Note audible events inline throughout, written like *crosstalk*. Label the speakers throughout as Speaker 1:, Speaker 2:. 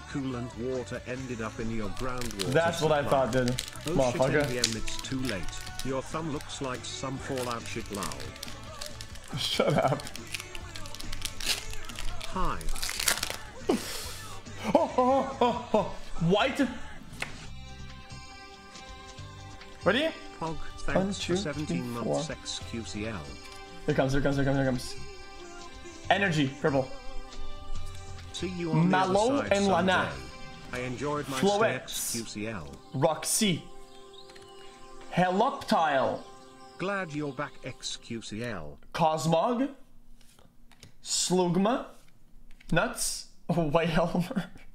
Speaker 1: coolant water ended up in your groundwater.
Speaker 2: That's what I
Speaker 1: supply.
Speaker 2: thought, dude.
Speaker 1: Oh shit. MVM, it's too late. Your thumb looks like some Fallout shit lol.
Speaker 2: Shut up.
Speaker 1: Hi. *laughs*
Speaker 2: Oh, oh, oh, oh. White. Ready?
Speaker 1: Pog,
Speaker 2: One,
Speaker 1: thanks
Speaker 2: two,
Speaker 1: for 17
Speaker 2: three,
Speaker 1: months XQCL.
Speaker 2: Here comes, here comes, here comes, here comes. Energy, purple.
Speaker 1: See you on the other side
Speaker 2: and Lana.
Speaker 1: I enjoyed my
Speaker 2: Floex.
Speaker 1: XQCL.
Speaker 2: Roxy. Helioptile.
Speaker 1: Glad you're back XQCL.
Speaker 2: Cosmog. Slugma. Nuts. Oh, Whale.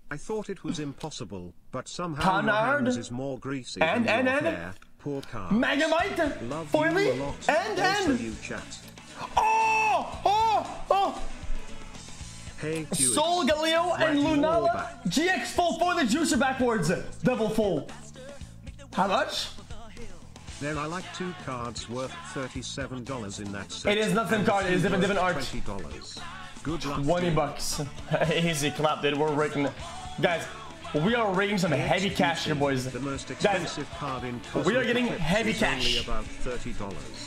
Speaker 1: I thought it was impossible, but somehow
Speaker 2: Panard.
Speaker 1: is more greasy
Speaker 2: And-
Speaker 1: than
Speaker 2: and-
Speaker 1: your
Speaker 2: and-
Speaker 1: hair. Poor car.
Speaker 2: Megamite.
Speaker 1: Love
Speaker 2: Foily.
Speaker 1: you a lot.
Speaker 2: And,
Speaker 1: also
Speaker 2: and.
Speaker 1: you chat.
Speaker 2: Oh! Oh! Oh!
Speaker 1: Hey, Q.
Speaker 2: Solgaleo and
Speaker 1: Glad you all
Speaker 2: Lunala. GX full for the juicer backwards. Double full. How much?
Speaker 1: There are like two cards worth $37 in that set.
Speaker 2: It is
Speaker 1: nothing
Speaker 2: card, it is different- different art.
Speaker 1: $20. Good luck.
Speaker 2: 20
Speaker 1: dude.
Speaker 2: bucks. *laughs* Easy clap, dude. We're raking. Guys, we are raking some heavy cash here, boys.
Speaker 1: The most
Speaker 2: Guys,
Speaker 1: card in
Speaker 2: we are getting heavy cash.
Speaker 1: Only about thirty dollars.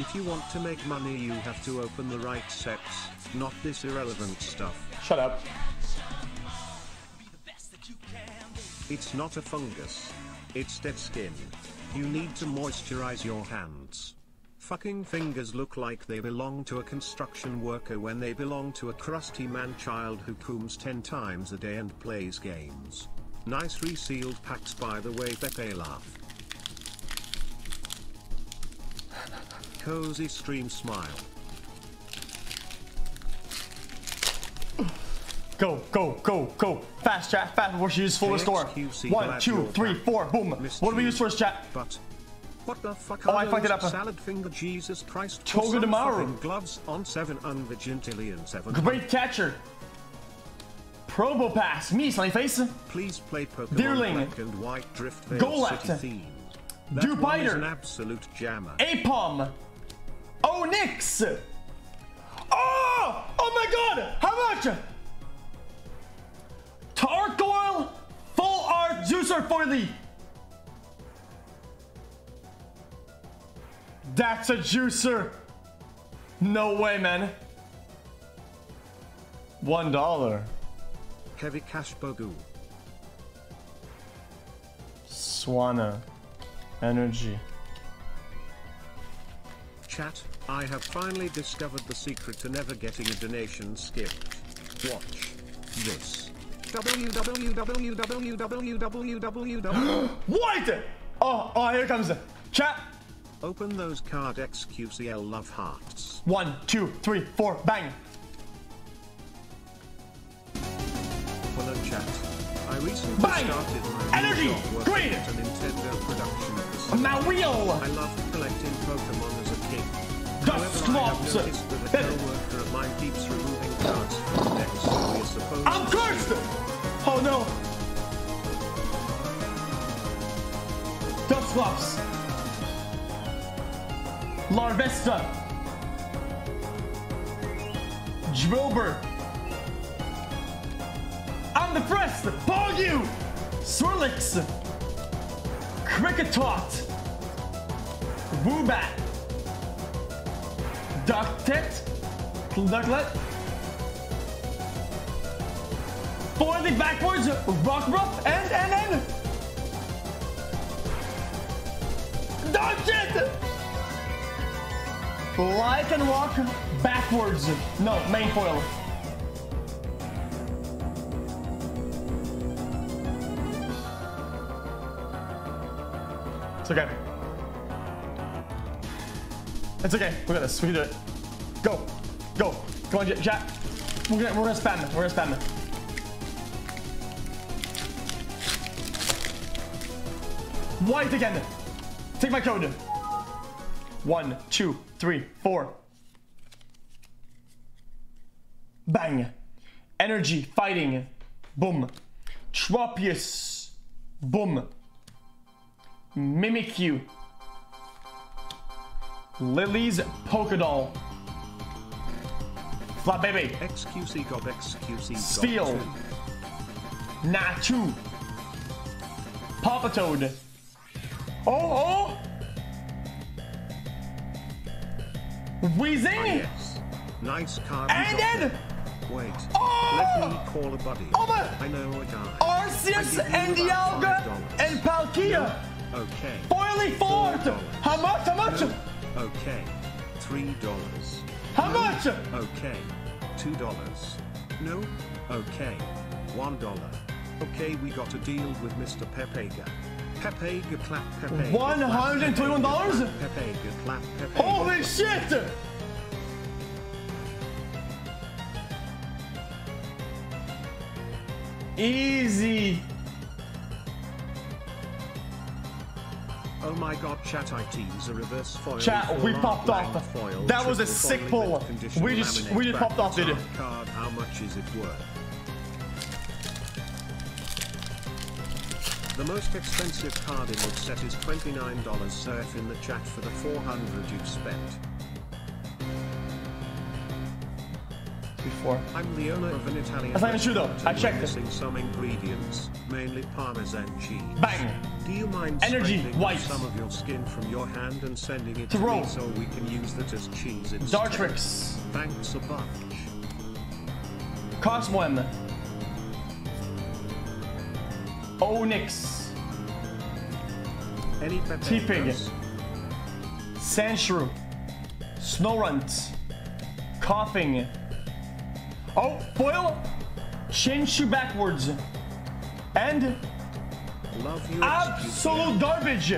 Speaker 1: If you want to make money, you have to open the right sets, not this irrelevant stuff.
Speaker 2: shut up.
Speaker 1: It's not a fungus. It's dead skin. You need to moisturize your hands. Fucking fingers look like they belong to a construction worker when they belong to a crusty man child who cooms 10 times a day and plays games. Nice resealed packs by the way Pepe laugh. Cozy stream smile.
Speaker 2: Go, go, go, go. Fast chat, fast. What should use full restore? One, two, three, four, boom. What do we use first chat?
Speaker 1: But what the fuck
Speaker 2: Oh, I fucked it up.
Speaker 1: salad finger Jesus Christ
Speaker 2: Toga
Speaker 1: for some
Speaker 2: de Mauro.
Speaker 1: fucking gloves on 7 unvigilantillion 7
Speaker 2: Great catcher. Probopass. Me, sunny face.
Speaker 1: please play Pokemon
Speaker 2: Deerling.
Speaker 1: Black and White Driftveil
Speaker 2: Golett.
Speaker 1: City theme that one is an absolute jammer
Speaker 2: Apom. Onix. Oh! Oh my god! How much? Tarkoil Full Art Juicer Foily. That's a juicer. No way, man. One dollar.
Speaker 1: Heavy Cash Bogu
Speaker 2: Swana. Energy.
Speaker 1: Chat I have finally discovered the secret to never getting a donation skipped Watch this www *gasps*
Speaker 2: What? Oh, oh, here comes the chat.
Speaker 1: Open those card XQCL love hearts
Speaker 2: One, two, three, four, bang.
Speaker 1: Hello chat. I recently
Speaker 2: Bang!
Speaker 1: started my
Speaker 2: Energy! Green!
Speaker 1: at a Nintendo production facility.
Speaker 2: My wheel.
Speaker 1: I loved collecting Pokemon as a kid.
Speaker 2: Dust I'm cursed. Oh no. Dust gloves. Larvesta. Drillbur. I'm the Press. you! Swirlix. Kricketot. Woobat. Ductet. Ducklett. For the backwards, Rockruff, and, and, and. Dodge it! Like and rock backwards. No, main foil. It's okay. It's okay. We got this. We can do it. Go. Go. Come on, Jack. We're gonna, we're gonna spam it. We're gonna spam it. White again. Take my code. One, two, three, four. Bang. Energy, fighting. Boom. Tropius. Boom. Mimikyu. Lily's Pokédoll. Flat baby.
Speaker 1: XQC Gob XQC
Speaker 2: Steel.
Speaker 1: 2.
Speaker 2: Natu. Palpitoad. Oh, oh! Wheezing!
Speaker 1: Ah, yes. Nice card.
Speaker 2: And then
Speaker 1: Wait.
Speaker 2: Oh!
Speaker 1: Let me call a buddy.
Speaker 2: Oh, my-
Speaker 1: I know a guy.
Speaker 2: Arceus
Speaker 1: I give you
Speaker 2: and Dialga and Palkia.
Speaker 1: Okay.
Speaker 2: Boiling Fort!
Speaker 1: $4.
Speaker 2: How much? How much?
Speaker 1: No. Okay. Three dollars.
Speaker 2: How um, much?
Speaker 1: Okay. Two dollars. No. Okay. One dollar. Okay, we got a deal with Mr. Pepega. Pepega clap Pepega.
Speaker 2: $121?
Speaker 1: Pepega clap Pepega.
Speaker 2: Holy shit! Easy.
Speaker 1: Oh my god, chat IT's a reverse foil.
Speaker 2: Chat, we popped off.
Speaker 1: Foil,
Speaker 2: That was a sick pull. We just- we just popped off, did it?
Speaker 1: Card, how much is it worth? The most expensive card in the set is $29 so F in the chat for the 400 you've spent.
Speaker 2: Before.
Speaker 1: I'm the owner of an Italian
Speaker 2: That's not even true, though. I
Speaker 1: and
Speaker 2: checked
Speaker 1: we're
Speaker 2: it.
Speaker 1: missing some ingredients, mainly parmesan cheese.
Speaker 2: Bang.
Speaker 1: Do you mind
Speaker 2: Energy,
Speaker 1: scraping
Speaker 2: white.
Speaker 1: some of your skin from your hand and sending it to
Speaker 2: Throw.
Speaker 1: me so we can use that as cheese instead?
Speaker 2: Dartrix.
Speaker 1: Thanks a bunch.
Speaker 2: Cosmoem. Onix.
Speaker 1: Any
Speaker 2: Tepig.
Speaker 1: peppers?
Speaker 2: Sandshrew. Snorunt. Koffing. Oh, foil. Shinshu backwards. And
Speaker 1: Love you.
Speaker 2: absolute garbage.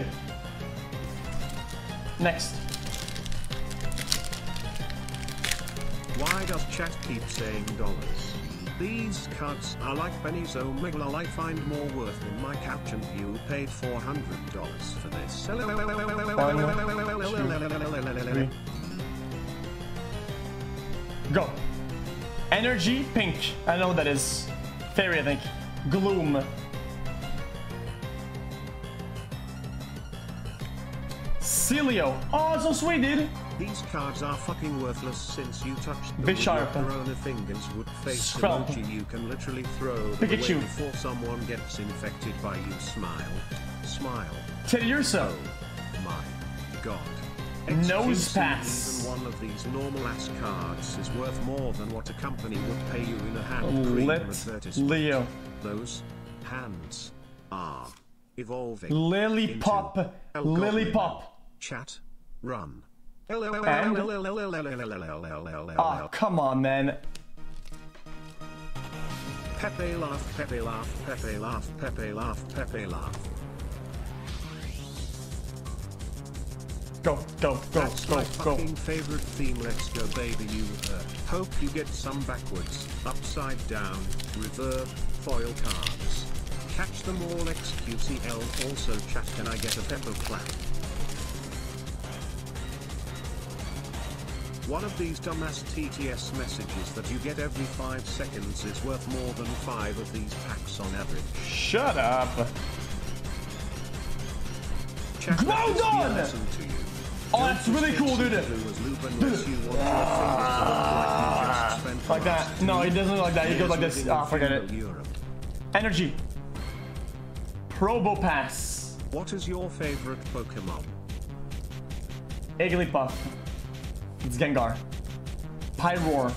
Speaker 2: Next.
Speaker 1: Why does chat keep saying dollars? These cards are like pennies oh Miguel I find more worth in my couch and you paid $400 for this.
Speaker 2: Three. Go. Energy pink. I know that is. Fairy, I think. Gloom. Celio. Oh, so sweet, dude.
Speaker 1: These cards are fucking worthless since you touched them
Speaker 2: Bit
Speaker 1: with your corona fingers would face
Speaker 2: Scrub.
Speaker 1: emoji you can literally throw them away
Speaker 2: Pikachu.
Speaker 1: before someone gets infected by you smile. Smile.
Speaker 2: Teddiursa.
Speaker 1: Oh my god.
Speaker 2: Nosepass.
Speaker 1: Even one of these normal ass cards is worth more than what a company would pay you in a hand cream
Speaker 2: Let
Speaker 1: advertisement.
Speaker 2: Leo.
Speaker 1: Those hands are evolving. Lillipup.
Speaker 2: Lily Pop.
Speaker 1: Chat. Run.
Speaker 2: Oh, come on, man.
Speaker 1: Pepe laugh, Pepe laugh, Pepe laugh, Pepe laugh, Pepe laugh.
Speaker 2: Go, go, go,
Speaker 1: That's
Speaker 2: go,
Speaker 1: my
Speaker 2: go.
Speaker 1: fucking favorite theme. Let's go, baby. You heard. Hope you get some backwards, upside down, reverb, foil cards. Catch them all. XQCL. Also, chat. Can I get a pepper clap? One of these dumbass TTS messages that you get every 5 seconds is worth more than 5 of these packs on average.
Speaker 2: Shut up.
Speaker 1: Chat,
Speaker 2: Well
Speaker 1: let this be a
Speaker 2: done! Oh, that's really cool, dude.
Speaker 1: Superglue as lube unless you want to look like you just spent the
Speaker 2: Like that. No, he doesn't look like that. He goes like this. Ah,
Speaker 1: within
Speaker 2: forget it. Energy. Probopass.
Speaker 1: What is your favorite Pokemon?
Speaker 2: Igglybuff. It's Gengar. Pyroar.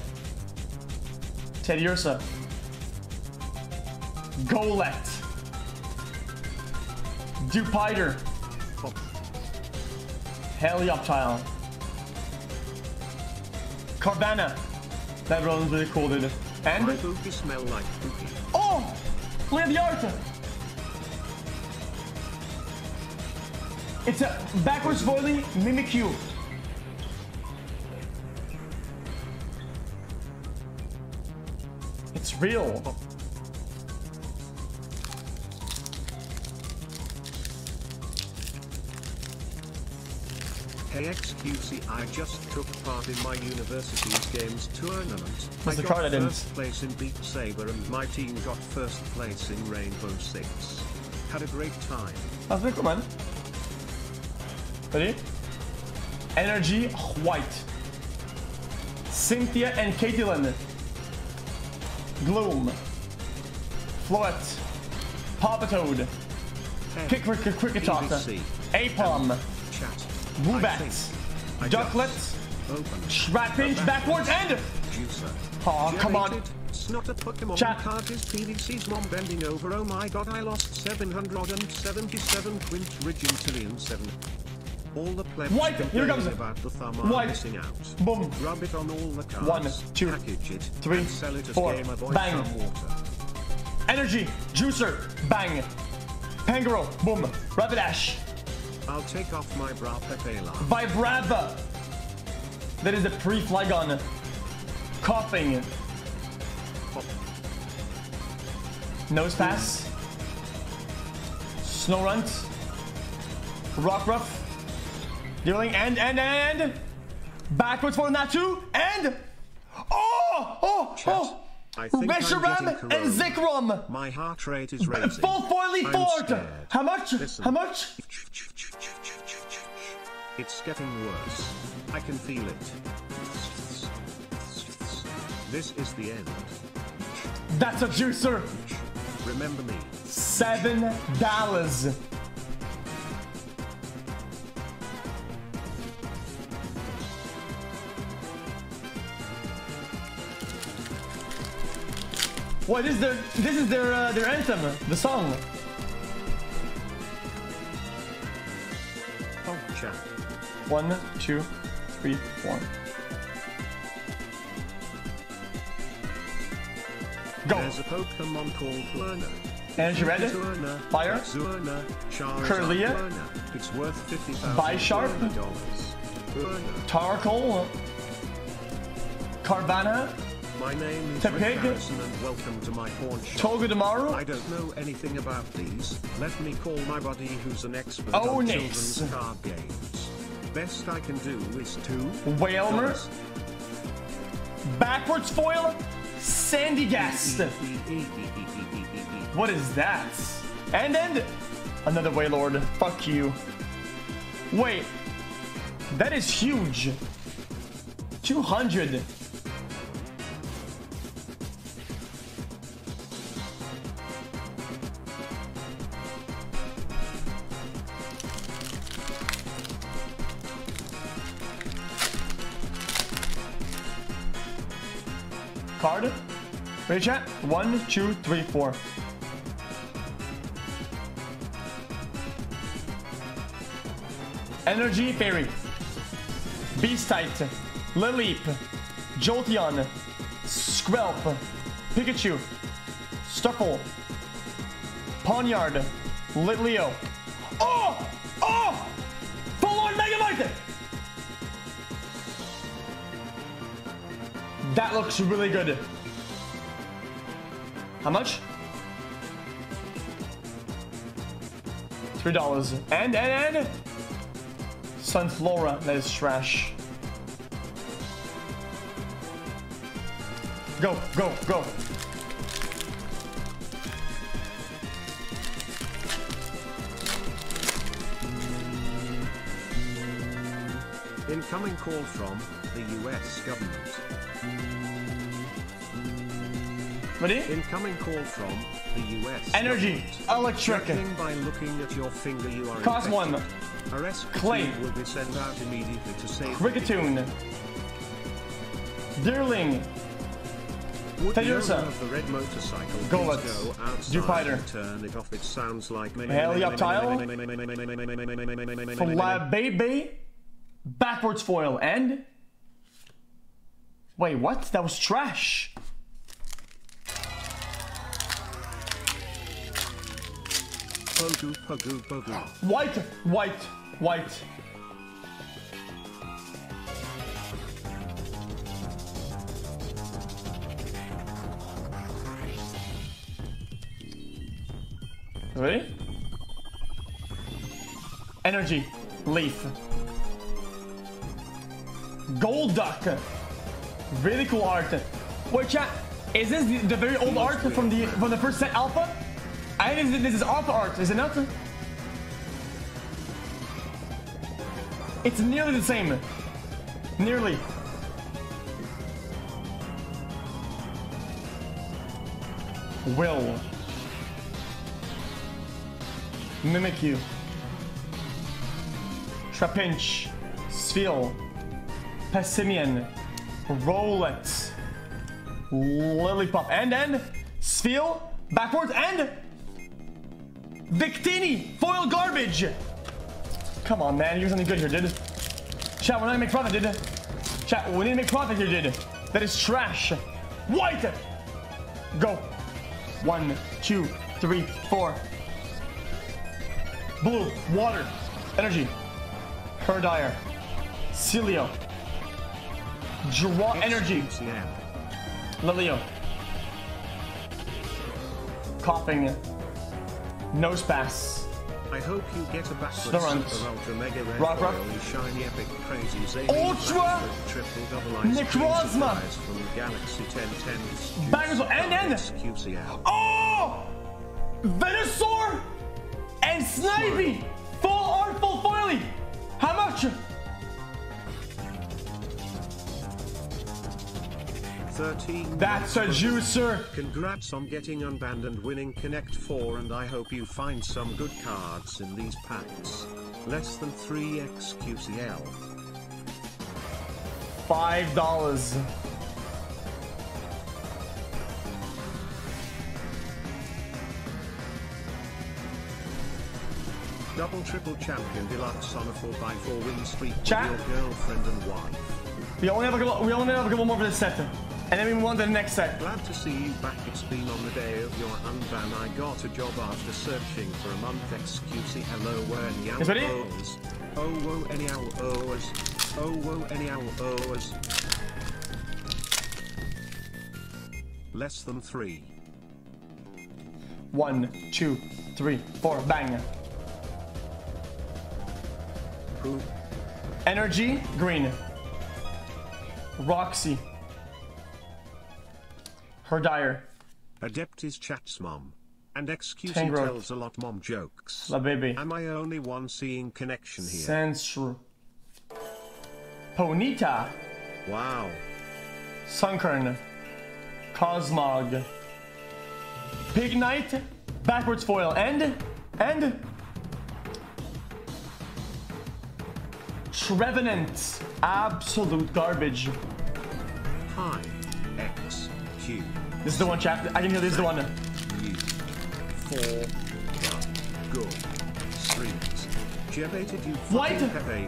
Speaker 2: Teddiursa. Golett. Dupiter. Helioptile. Carvanha. That runs really cool, dude.
Speaker 1: My
Speaker 2: And
Speaker 1: smell like Pookie.
Speaker 2: oh, art. It's a backwards volley Mimikyu. It's real. Oh.
Speaker 1: Hey XQC, I just took part in my university's games tournament.
Speaker 2: What's
Speaker 1: I got
Speaker 2: card I didn't?
Speaker 1: first place in Beat Saber and my team got first place in Rainbow Six. Had a great time.
Speaker 2: That's pretty cool, man. Ready? Energy white. Cynthia and Caitlin. Gloom. Floette. Palpitoad. Kick Cricket Cricket Talk.
Speaker 1: PVC.
Speaker 2: Apalm.
Speaker 1: Chat.
Speaker 2: Woobat.
Speaker 1: I
Speaker 2: Ducklett.
Speaker 1: Open.
Speaker 2: Rat Pinch backwards and.
Speaker 1: Juicer.
Speaker 2: Aw, come on.
Speaker 1: Generated. It's not a Pokemon
Speaker 2: Chat.
Speaker 1: card is PVC's mom bending over. Oh my god, I lost 777 quintillion 7. All the plebs
Speaker 2: White, here
Speaker 1: complaining
Speaker 2: comes it.
Speaker 1: about the thumb are
Speaker 2: White.
Speaker 1: missing out.
Speaker 2: Boom.
Speaker 1: Rub it on all the cards.
Speaker 2: One, two,
Speaker 1: package it,
Speaker 2: three,
Speaker 1: sell it as
Speaker 2: four.
Speaker 1: Game Boy
Speaker 2: Bang.
Speaker 1: Water.
Speaker 2: Energy. Juicer. Bang. Pangoro. Boom. Rapidash.
Speaker 1: I'll take off my bra pepela.
Speaker 2: Vibrava. That is the pre-Flygon. Koffing. Nose pass. Snow runt. Rockruff. Dealing and and and backwards for Natu and oh oh oh
Speaker 1: I
Speaker 2: Reshiram and. Zekrom.
Speaker 1: My heart rate is raising.
Speaker 2: Full foily
Speaker 1: I'm
Speaker 2: fort. How much?
Speaker 1: Listen.
Speaker 2: How much?
Speaker 1: It's getting worse. I can feel it. This is the end.
Speaker 2: That's a juicer.
Speaker 1: Remember me.
Speaker 2: Seven dollars. What is their? This is their uh, their anthem, the song.
Speaker 1: Oh, chat.
Speaker 2: One, two, three, four. Go.
Speaker 1: There's a Pokemon called Lerner.
Speaker 2: Energy red.
Speaker 1: Zerna,
Speaker 2: Fire.
Speaker 1: Kirlia. It's worth fifty thousand
Speaker 2: Bisharp. Tarkle. Carvanha.
Speaker 1: My name is
Speaker 2: Tepig.
Speaker 1: And welcome to my pawn shop.
Speaker 2: Togedemaru.
Speaker 1: I don't know anything about these. Let me call my buddy who's an expert
Speaker 2: Onix.
Speaker 1: on children's card games. Best I can do is two. Wailmer.
Speaker 2: Backwards foil. Sandygast. What is that? And then another Wailord. Fuck you. Wait. That is huge. 200. Ready, chat? One, two, three, four. Energy Fairy. Beastite. Lileep. Jolteon. Squelp. Pikachu. Stufful. Ponyard. Litleo. Oh! Oh! Full on Megamite! That looks really good. How much? Three dollars. And and and Sunflora, that is trash. Go, go, go.
Speaker 1: Incoming call from the US government.
Speaker 2: Ready?
Speaker 1: Incoming call from the US
Speaker 2: Energy, electric.
Speaker 1: By looking at your finger you are
Speaker 2: Cost one.
Speaker 1: A
Speaker 2: Clay.
Speaker 1: will be sent out immediately to save
Speaker 2: Kricketune. Deerling.
Speaker 1: Would the
Speaker 2: Teddiursa.
Speaker 1: owner of red motorcycle
Speaker 2: Go,
Speaker 1: go outside
Speaker 2: Jupiter.
Speaker 1: and turn it off? It sounds like
Speaker 2: Helioptile. Fly baby. Backwards foil and. Wait, what? That was trash.
Speaker 1: Pogu, pogu, pogu.
Speaker 2: White, white, white. Ready? Energy, leaf. Golduck. Really cool art. Wait, chat. Is this the, the very old art from the from the first set alpha? I think this, is alpha art, is it not? It's nearly the same. Nearly. Will. Mimikyu. Trapinch. Spheal. Passimian. Rowlet. Lillipup. And then Spheal. Backwards and Victini. Foil garbage. Come on, man. You're something good here, dude. Chat, we're not gonna make profit, dude. Chat, we need to make profit here, dude. That is trash. White. Go. One, two, three, four. Blue, water, energy. Herdier. Celio. Draw energy. Lilio. Koffing. Nose pass.
Speaker 1: I hope you get a backwards
Speaker 2: Snorunt.
Speaker 1: super ultra mega rare
Speaker 2: Rock, rock.
Speaker 1: royally shiny epic crazy zany
Speaker 2: Ultra
Speaker 1: triple double ice
Speaker 2: Necrozma.
Speaker 1: from Galaxy 1010
Speaker 2: Bangers and then-
Speaker 1: XQCL.
Speaker 2: Oh! Venusaur and Snivy! Full art, full foily! How much?
Speaker 1: 13
Speaker 2: That's a juicer!
Speaker 1: Congrats on getting unbanned and winning Connect 4 and I hope you find some good cards in these packs. Less than 3 XQCL.
Speaker 2: Five dollars.
Speaker 1: Double triple champion deluxe on a 4x4 win streak with
Speaker 2: Chat.
Speaker 1: your girlfriend and wife.
Speaker 2: We only have a couple, we only have a couple more for this set. And then we move on to the next set.
Speaker 1: Glad to see you back. It's been on the day of your unban. I got a job after searching for a month. XQC hello where any
Speaker 2: Is ready?
Speaker 1: Oh whoa any hours. Oh whoa any oh, hours. Less than three.
Speaker 2: One, two, three, four, bang.
Speaker 1: Who?
Speaker 2: Energy, green. Roxy. Herdier.
Speaker 1: Adept is chat's mom. And excuse
Speaker 2: Tangrowth.
Speaker 1: tells a lot mom jokes.
Speaker 2: La baby.
Speaker 1: Am I only one seeing connection here?
Speaker 2: Sandshrew. Ponyta.
Speaker 1: wow.
Speaker 2: Sunkern. Cosmog. Pig Knight. Backwards foil. And. And. Trevenant. Absolute garbage.
Speaker 1: Hi. X.
Speaker 2: This is the one, chat. I can hear this is the one.
Speaker 1: Four. Good. Streams. You Pepe.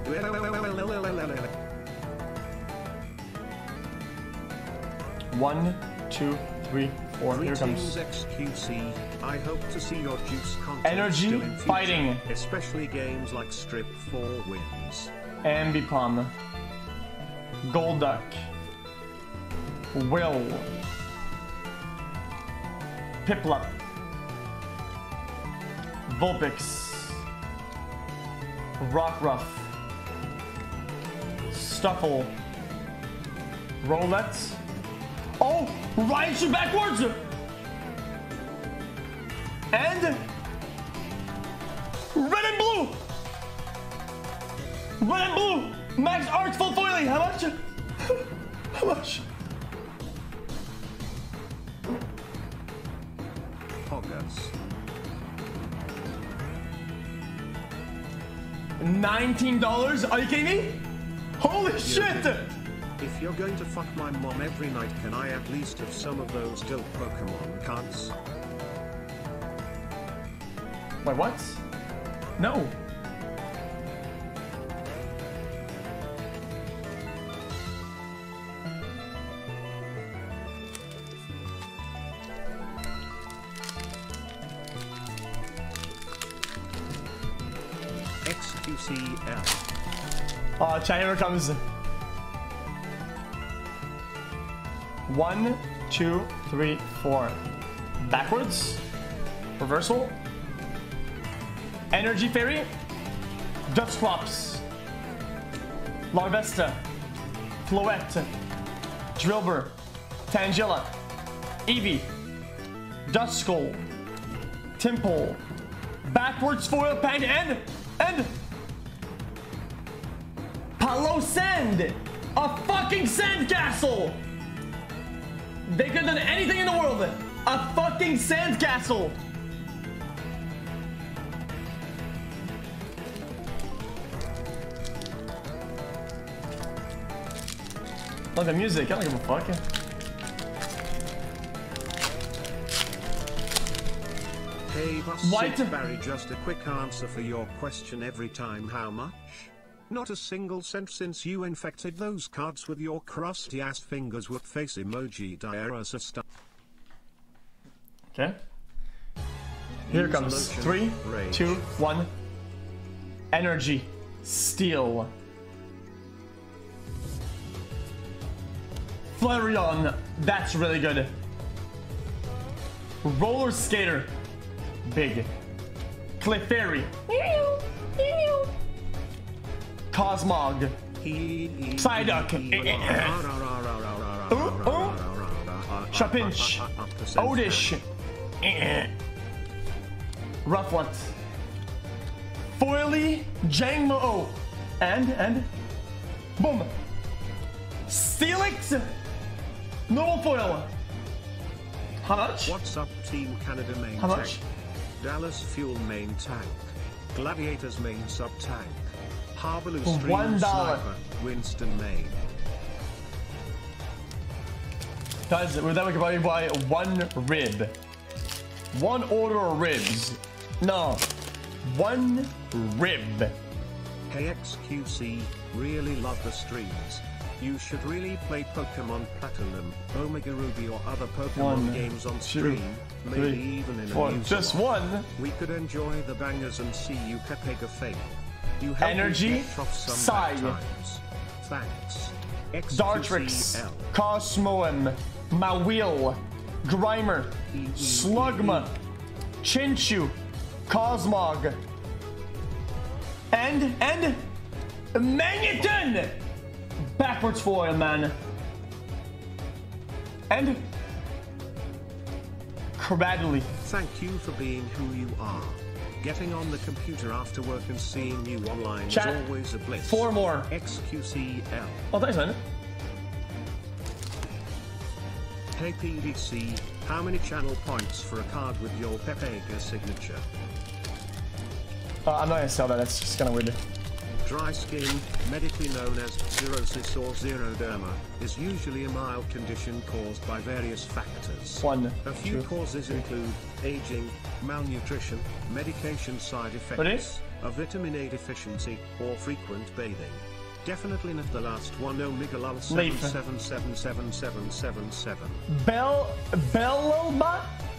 Speaker 2: One, two, three, four. Here comes.
Speaker 1: XQC. I hope to see your juice content
Speaker 2: Energy
Speaker 1: still in future,
Speaker 2: fighting.
Speaker 1: Especially games like Strip 4 wins.
Speaker 2: Ambipom. Golduck. Will. Piplup. Vulpix. Rockruff. Stufful. Rowlet. Oh! Raichu backwards! And... Red and blue! Red and blue! Max Arts full foiling! How much? *laughs* How much?
Speaker 1: Poggers.
Speaker 2: $19? Are you kidding me? Holy shit!
Speaker 1: If you're going to fuck my mom every night, can I at least have some of those dope Pokemon cards?
Speaker 2: Wait, what? No. Oh, comes. One, two, three, four. Backwards. Reversal. Energy Fairy. Dusclops. Larvesta. Floette. Drillbur. Tangela. Eevee. Skull. Timple. Backwards foil pang and and send! A fucking sand castle! They could have done anything in the world a fucking sand castle! Love the music, I don't give a fuck.
Speaker 1: Hey,
Speaker 2: Boss
Speaker 1: Barry, just a quick answer for your question every time. How much? Not a single cent since you infected those cards with your crusty ass fingers with face emoji diarrhea stuff.
Speaker 2: Okay. Here comes
Speaker 1: lotion,
Speaker 2: three,
Speaker 1: rage.
Speaker 2: two, one. Energy. Steel. Flareon. That's really good. Roller Skater. Big. Clefairy. Cosmog. Psyduck. Trapinch. Oddish. Rufflet. Foily Jangmo. And, and. Boom. Steelix. Normal foil. How much?
Speaker 1: What's up, Team Canada main
Speaker 2: How
Speaker 1: tank?
Speaker 2: much?
Speaker 1: Dallas Fuel main tank. Gladiators main sub tank. Harbaloo
Speaker 2: For
Speaker 1: Stream
Speaker 2: one dollar.
Speaker 1: Winston main.
Speaker 2: Guys, with that we can probably buy one rib. One order of ribs. No. One rib.
Speaker 1: Hey XQC, really love the streams. You should really play Pokemon Platinum, Omega Ruby or other Pokemon
Speaker 2: One,
Speaker 1: games on
Speaker 2: two,
Speaker 1: stream, maybe
Speaker 2: three,
Speaker 1: even in
Speaker 2: four.
Speaker 1: a news
Speaker 2: Just one.
Speaker 1: We could enjoy the bangers and see you Pepega fail. You
Speaker 2: Energy, Psy.
Speaker 1: bad times. Thanks.
Speaker 2: Dartrix. Cosmoem. Mawile. Grimer. Slugma. Chinchou. Cosmog. And, and, Magneton! Backwards foil, man. And, Cradley.
Speaker 1: Thank you for being who you are. Getting on the computer after work and seeing you online
Speaker 2: Chat.
Speaker 1: is always a bliss.
Speaker 2: Four more.
Speaker 1: XQCL.
Speaker 2: Oh, thanks, man.
Speaker 1: Hey how many channel points for a card with your Pepega signature?
Speaker 2: Uh, I'm not gonna sell that, that's just kinda weird.
Speaker 1: Dry skin, medically known as xerosis or xeroderma, is usually a mild condition caused by various factors.
Speaker 2: One,
Speaker 1: A few
Speaker 2: two,
Speaker 1: causes include aging, malnutrition, medication side effects, a vitamin A deficiency, or frequent bathing. Definitely not the last one. Omega lol
Speaker 2: Leaf.
Speaker 1: 777777.
Speaker 2: Bell, Belloba and Brisson-Man.
Speaker 1: White people happy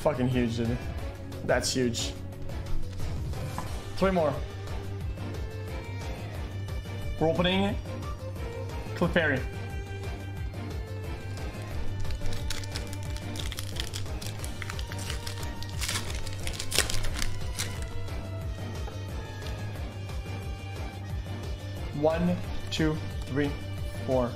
Speaker 2: Fucking huge, dude. That's huge. Three more. We're opening Clefairy. One, two, three, four.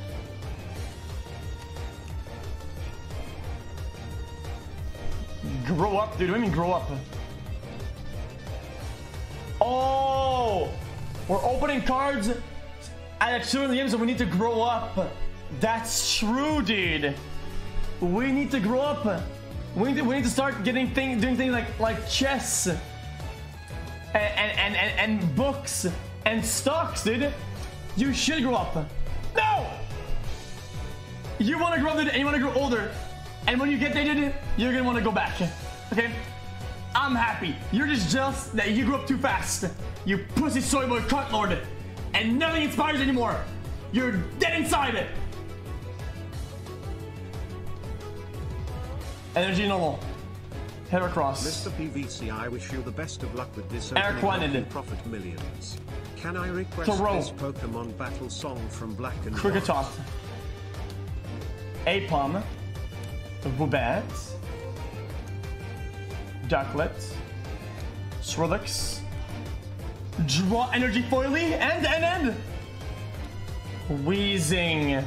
Speaker 2: Grow up, dude. What do you mean grow up? Oh! We're opening cards at children's games and we need to grow up. That's true, dude. We need to grow up. We need to, we need to start getting things, doing things like like chess and and, and, and, and books and stocks, dude. You should grow up. No! You want to grow up, dude, and you want to grow older. And when you get dude, you're gonna want to go back. Okay? I'm happy. You're just jealous that you grew up too fast. You pussy soy boy cunt lord. And nothing inspires you anymore. You're dead inside it. Energy normal. Head across.
Speaker 1: Mr. PVC, I wish you the best of luck with this
Speaker 2: Eric
Speaker 1: opening
Speaker 2: wanted
Speaker 1: up
Speaker 2: it.
Speaker 1: and profit millions. Can I request
Speaker 2: Thoreau.
Speaker 1: this Pokemon battle song from Black and
Speaker 2: Cricket
Speaker 1: White?
Speaker 2: Woobat. Ducklett. Swirlix. Draw energy foily and and and Wheezing.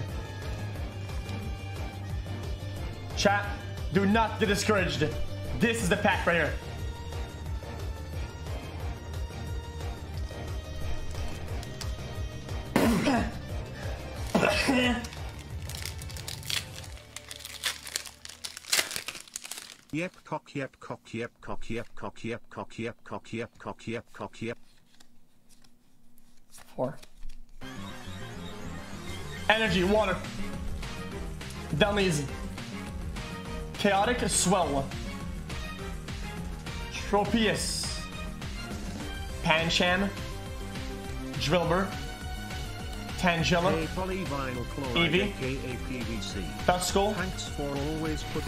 Speaker 2: Chat, do not get discouraged. This is the pack right here.
Speaker 1: Yep cock yep cock yep cock yep cock yep cock yep cock yep cock yep cock yep.
Speaker 2: Four. Energy, water. Down easy. Chaotic swell. Tropius. Pancham. Drillbur. Tangela, Evie.
Speaker 1: Eevee,
Speaker 2: Duskull,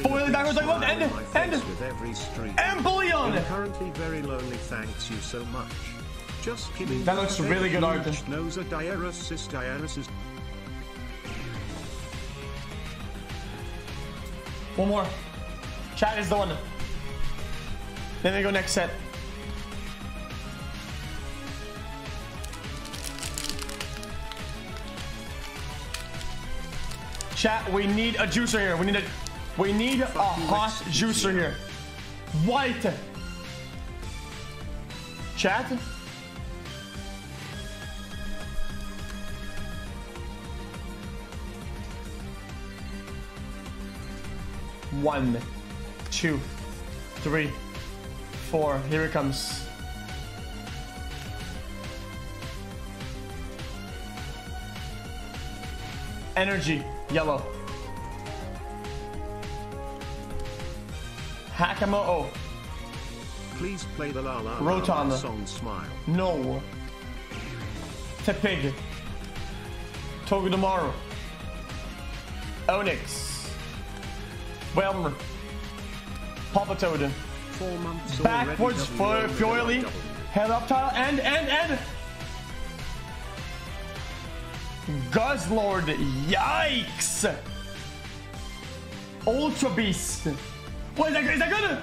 Speaker 1: Boiling
Speaker 2: Backwards like
Speaker 1: one,
Speaker 2: end, end, and
Speaker 1: Bullion! Currently very lonely, thanks you so much. Just kidding.
Speaker 2: That looks really good, Arthur.
Speaker 1: Knows a Diarus is
Speaker 2: One more. Chat is the one. Then they go next set. Chat, we need a juicer here. We need a we need a hot juicer here. White. Chat. One, two, three, four. Here it comes. Energy, yellow. Hakamo,
Speaker 1: Please play the La La
Speaker 2: Rotom.
Speaker 1: La song Smile.
Speaker 2: no. Tepig. Togedemaru. Onix. Wailmer.
Speaker 1: Four months
Speaker 2: Backwards. Fioily. Head up tile and and and Guzzlord. Yikes! Ultra Beast. What is that? Is that good?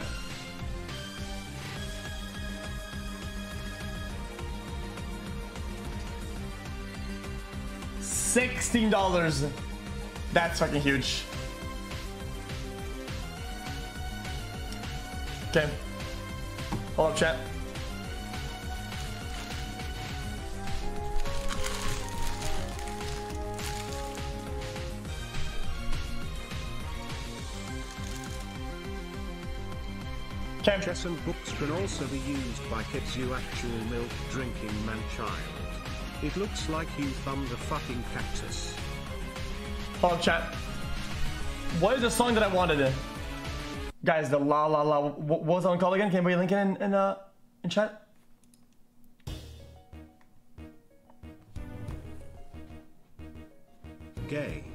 Speaker 2: Sixteen dollars. That's fucking huge. Okay. Hold up, chat. Okay.
Speaker 1: Chess and books can also be used by kids you actual milk drinking man child. It looks like you thumbed a fucking cactus.
Speaker 2: Hold chat. What is the song that I wanted? Guys, the la la la. What what was that one called again? Can we link it in in uh in chat?
Speaker 1: Gay.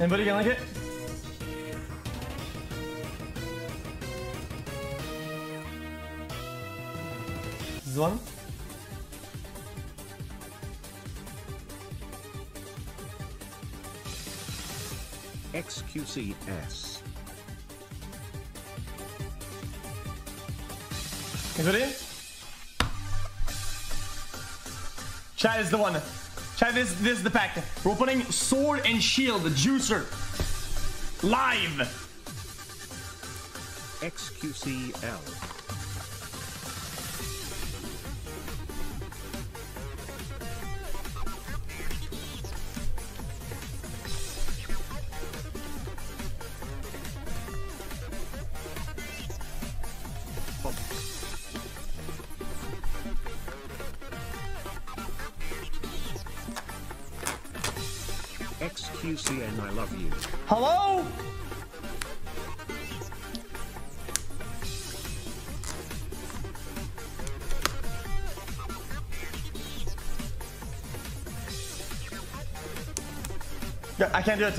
Speaker 2: Anybody gonna like it? This one?
Speaker 1: XQCS.
Speaker 2: Anybody? Chat is the one. Chat, this this is the pack. We're opening Sword and Shield, the juicer. Live.
Speaker 1: XQCL. I
Speaker 2: can't do it.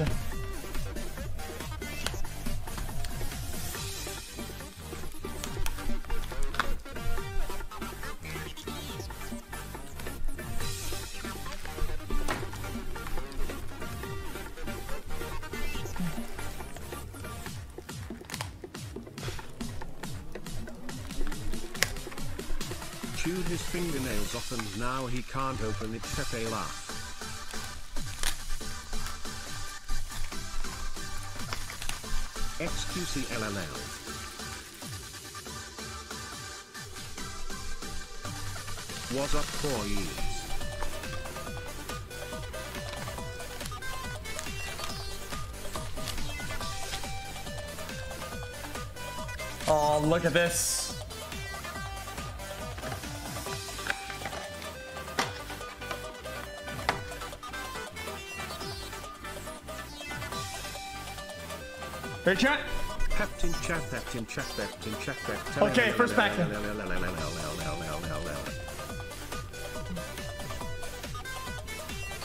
Speaker 1: Chewed his fingernails off and now he can't open it. Pepe laughed. XQCLLL. What's up, boys?
Speaker 2: Oh, look at this. Hey, chat.
Speaker 1: Captain chat, Captain chat, Captain chat, Captain.
Speaker 2: Okay, first pack.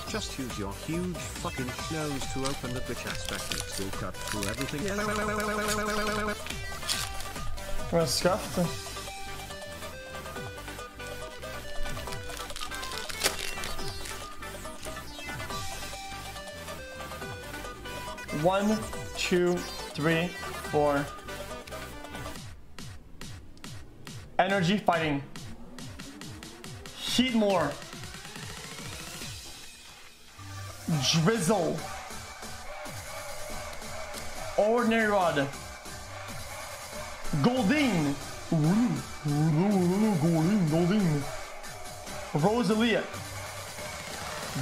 Speaker 1: Just use your huge fucking nose to open the bitch ass packets. Will cut through everything.
Speaker 2: Vad skaft? One, two, three, four. Energy fighting. Heat more. Drizzile. Ordinary rod. Goldeen. Goldeen, Goldeen. Roselia.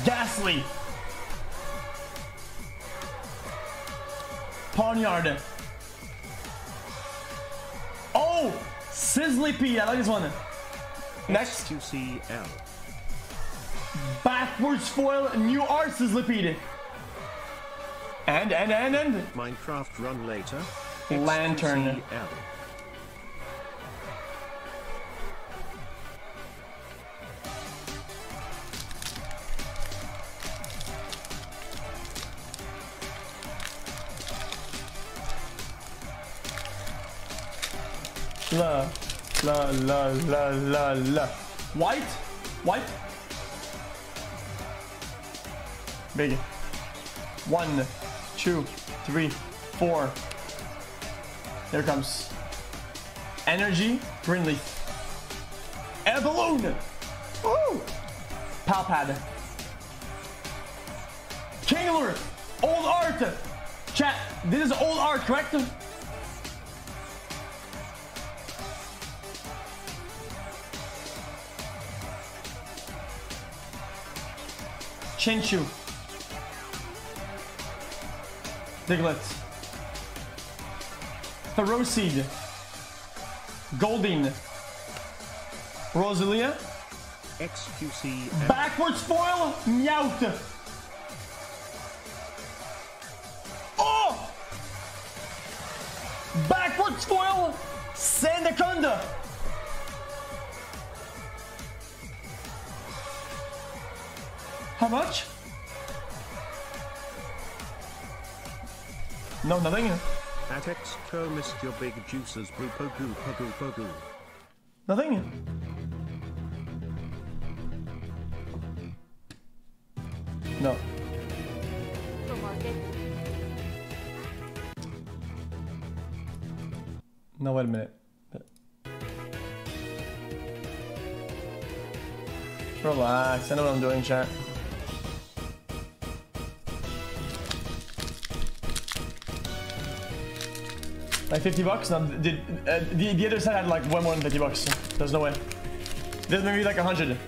Speaker 2: Gastly. Ponyard. Sizzly I like this one. Next.
Speaker 1: XQCL.
Speaker 2: Backwards foil. New art Sizzly P. And, and, and, and.
Speaker 1: Minecraft run later.
Speaker 2: Lanturn.
Speaker 1: XQCL.
Speaker 2: La, la, la, la, la, la. White, white. Big. One, two, three, four. There comes. Energy, green leaf. Air balloon. Woo! Palpad. Kingler, old art. Chat, this is old art, correct? Chinchou. Diglett. Ferocid. Goldeen. Roselia.
Speaker 1: XQCL.
Speaker 2: Backwards foil. Meowth. Oh! Backwards foil. Sandaconda. How much? No, nothing.
Speaker 1: At XCO missed your big juices. Boo pogoo pogoo pogoo.
Speaker 2: Nothing. No. No, wait a minute. Relax. I know what I'm doing, chat. Like 50 bucks? No, did, uh, the, the other side had like way more than 50 bucks. There's no way. There's maybe like 100.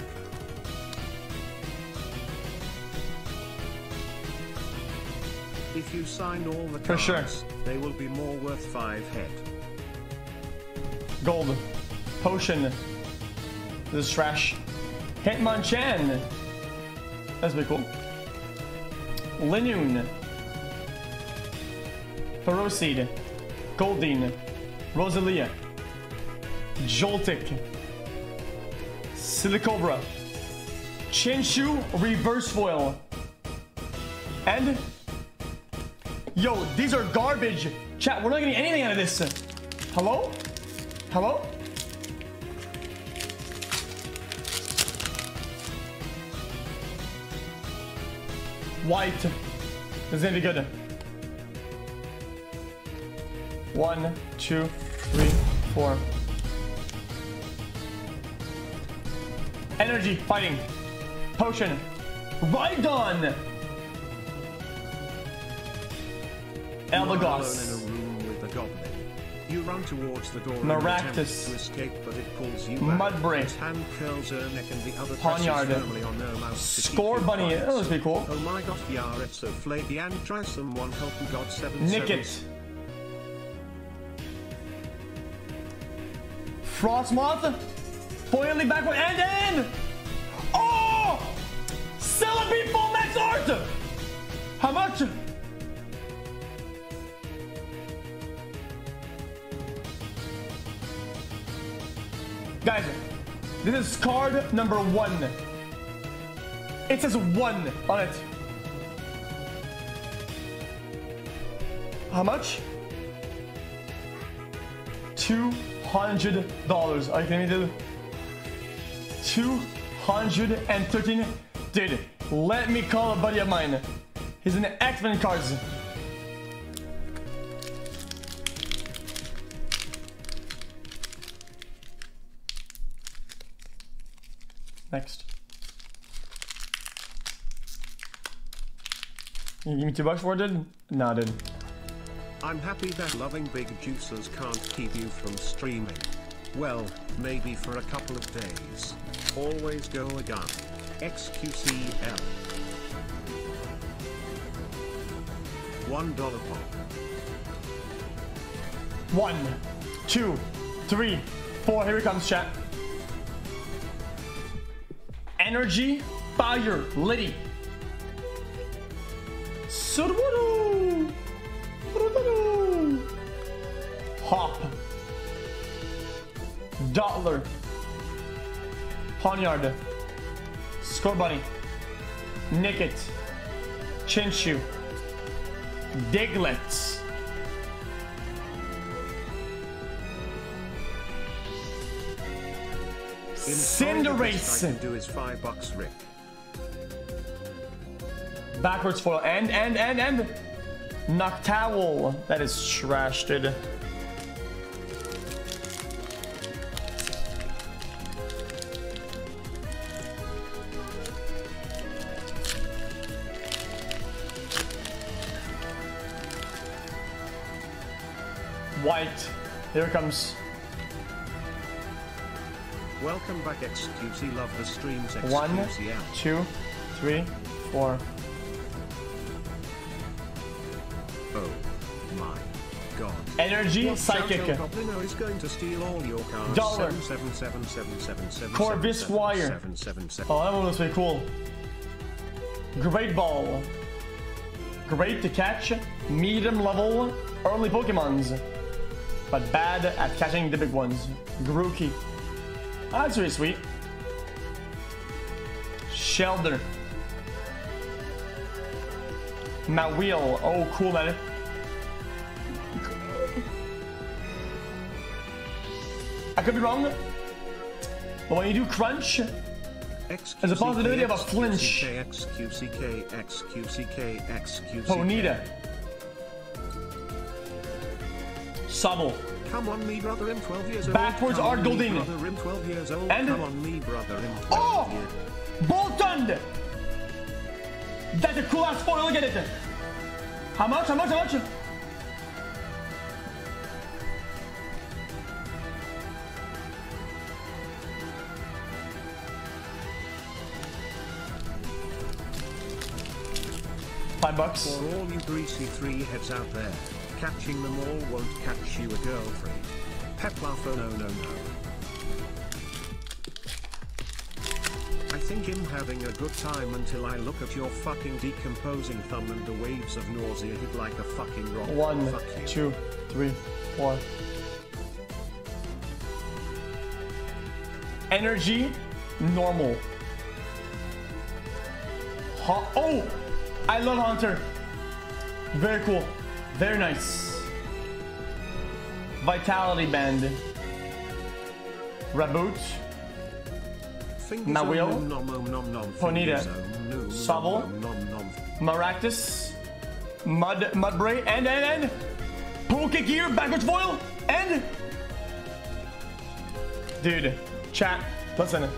Speaker 1: If you signed all the
Speaker 2: For
Speaker 1: cards,
Speaker 2: sure.
Speaker 1: they will be more worth five head.
Speaker 2: Gold. Potion. This is trash. Hitmonchan. That's pretty cool. Linoone. Ferocid. Goldeen. Roselia. Joltik. Silicobra. Chinchou Reverse Foil. And... Yo, these are garbage. Chat, we're not getting anything out of this. Hello? Hello? White. This is gonna be good. One, two, three, four. Energy, fighting. Potion. Rhydon!
Speaker 1: You are alone
Speaker 2: Eldegoss.
Speaker 1: in a room with a goblin. You run towards the door
Speaker 2: Maractus.
Speaker 1: to escape, but it pulls you. Its hand curls her neck and the other firmly on her mouth Scorbunny.
Speaker 2: That looks pretty cool.
Speaker 1: Oh my god, yeah, it's so flaky and try someone help me god seven
Speaker 2: Nickit.
Speaker 1: sevens.
Speaker 2: Frosmoth. Foiling backward and then. Oh! Celebi full max art! How much? Guys, this is card number one. It says one on it. How much? Two hundred dollars. Are you kidding me, dude? Let me call a buddy of mine. He's the X-Men cards. Next. You give me two bucks for it, dude? Nah, dude.
Speaker 1: I'm happy that loving big juicers can't keep you from streaming. Well, maybe for a couple of days. Always go again. XQCL. One dollar pop.
Speaker 2: One, two, three, four. Here it comes, chat. Energy, fire, Liddy. Surwuru. Poniard. Score Bunny. Nickit. Chinchou. Diglett. Cinderace.
Speaker 1: Do is five bucks, Rick.
Speaker 2: Backwards foil and and and and Noctowl. That is trash, Here it comes.
Speaker 1: Welcome back, XQC. Love the streams,
Speaker 2: One,
Speaker 1: XQCL.
Speaker 2: two, three, four.
Speaker 1: Oh my god.
Speaker 2: Energy,
Speaker 1: What
Speaker 2: psychic.
Speaker 1: Is going to steal all your cards.
Speaker 2: Dollar.
Speaker 1: Seven, seven, seven, seven, seven,
Speaker 2: Corvus
Speaker 1: seven,
Speaker 2: Wire.
Speaker 1: seven, seven, seven.
Speaker 2: Oh, that one looks pretty cool. Great Ball. Great to catch, medium level, early Pokemons. But bad at catching the big ones. Grookey. That's really sweet. Shellder. Mawile. Oh, cool, man. I could be wrong. But when you do crunch,
Speaker 1: XQCK,
Speaker 2: There's a possibility of a flinch.
Speaker 1: XQCK, XQCK, XQCK.
Speaker 2: Ponyta. Sobble.
Speaker 1: Come on, me brother, I'm 12 years old.
Speaker 2: Backwards Art
Speaker 1: me
Speaker 2: Golding.
Speaker 1: brother, I'm 12 years old.
Speaker 2: And-
Speaker 1: Come on, me brother, I'm 12
Speaker 2: Oh!
Speaker 1: years
Speaker 2: Boltund! That's a cool ass foil, look at it. How much? How much? How much? Five bucks.
Speaker 1: For all you greasy three heads out there, catching them all won't catch you a girlfriend. Oh no no no. I think I'm having a good time until I look at your fucking decomposing thumb and the waves of nausea hit like a fucking rock.
Speaker 2: One, two, three, four. Energy, normal. Hu- oh, I love Hunter. Very cool. Very nice. Vitality Band.
Speaker 1: Raboot. Nom. Ponyta.
Speaker 2: Sobble. Maractus, Mud Mudbray, and and and Pokegear backwards foil, and dude, chat, listen.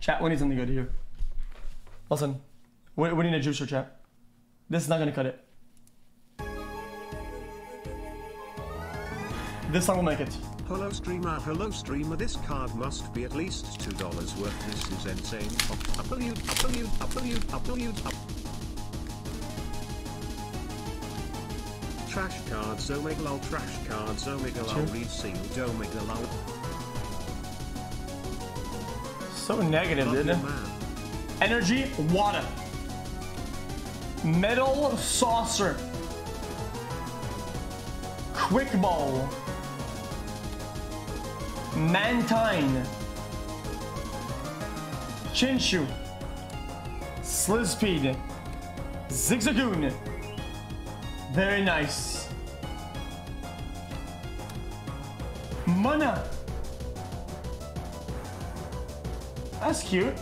Speaker 2: Chat, we need something good here. Listen, we, we need a juicer, chat. This is not gonna cut it. This song will make it.
Speaker 1: Hello streamer, hello streamer, this card must be at least $2 worth, this is insane. Up, you, up, you, up, you, up, you. Trash cards, Omega lol, trash cards, Omega lol,
Speaker 2: Sure.
Speaker 1: resealed, Omega lol.
Speaker 2: So negative, didn't it? Energy, water. Metal saucer. Quick ball. Mantine. Chinchou. Slizzpeed. Zigzagoon. Very nice. Mana. That's cute.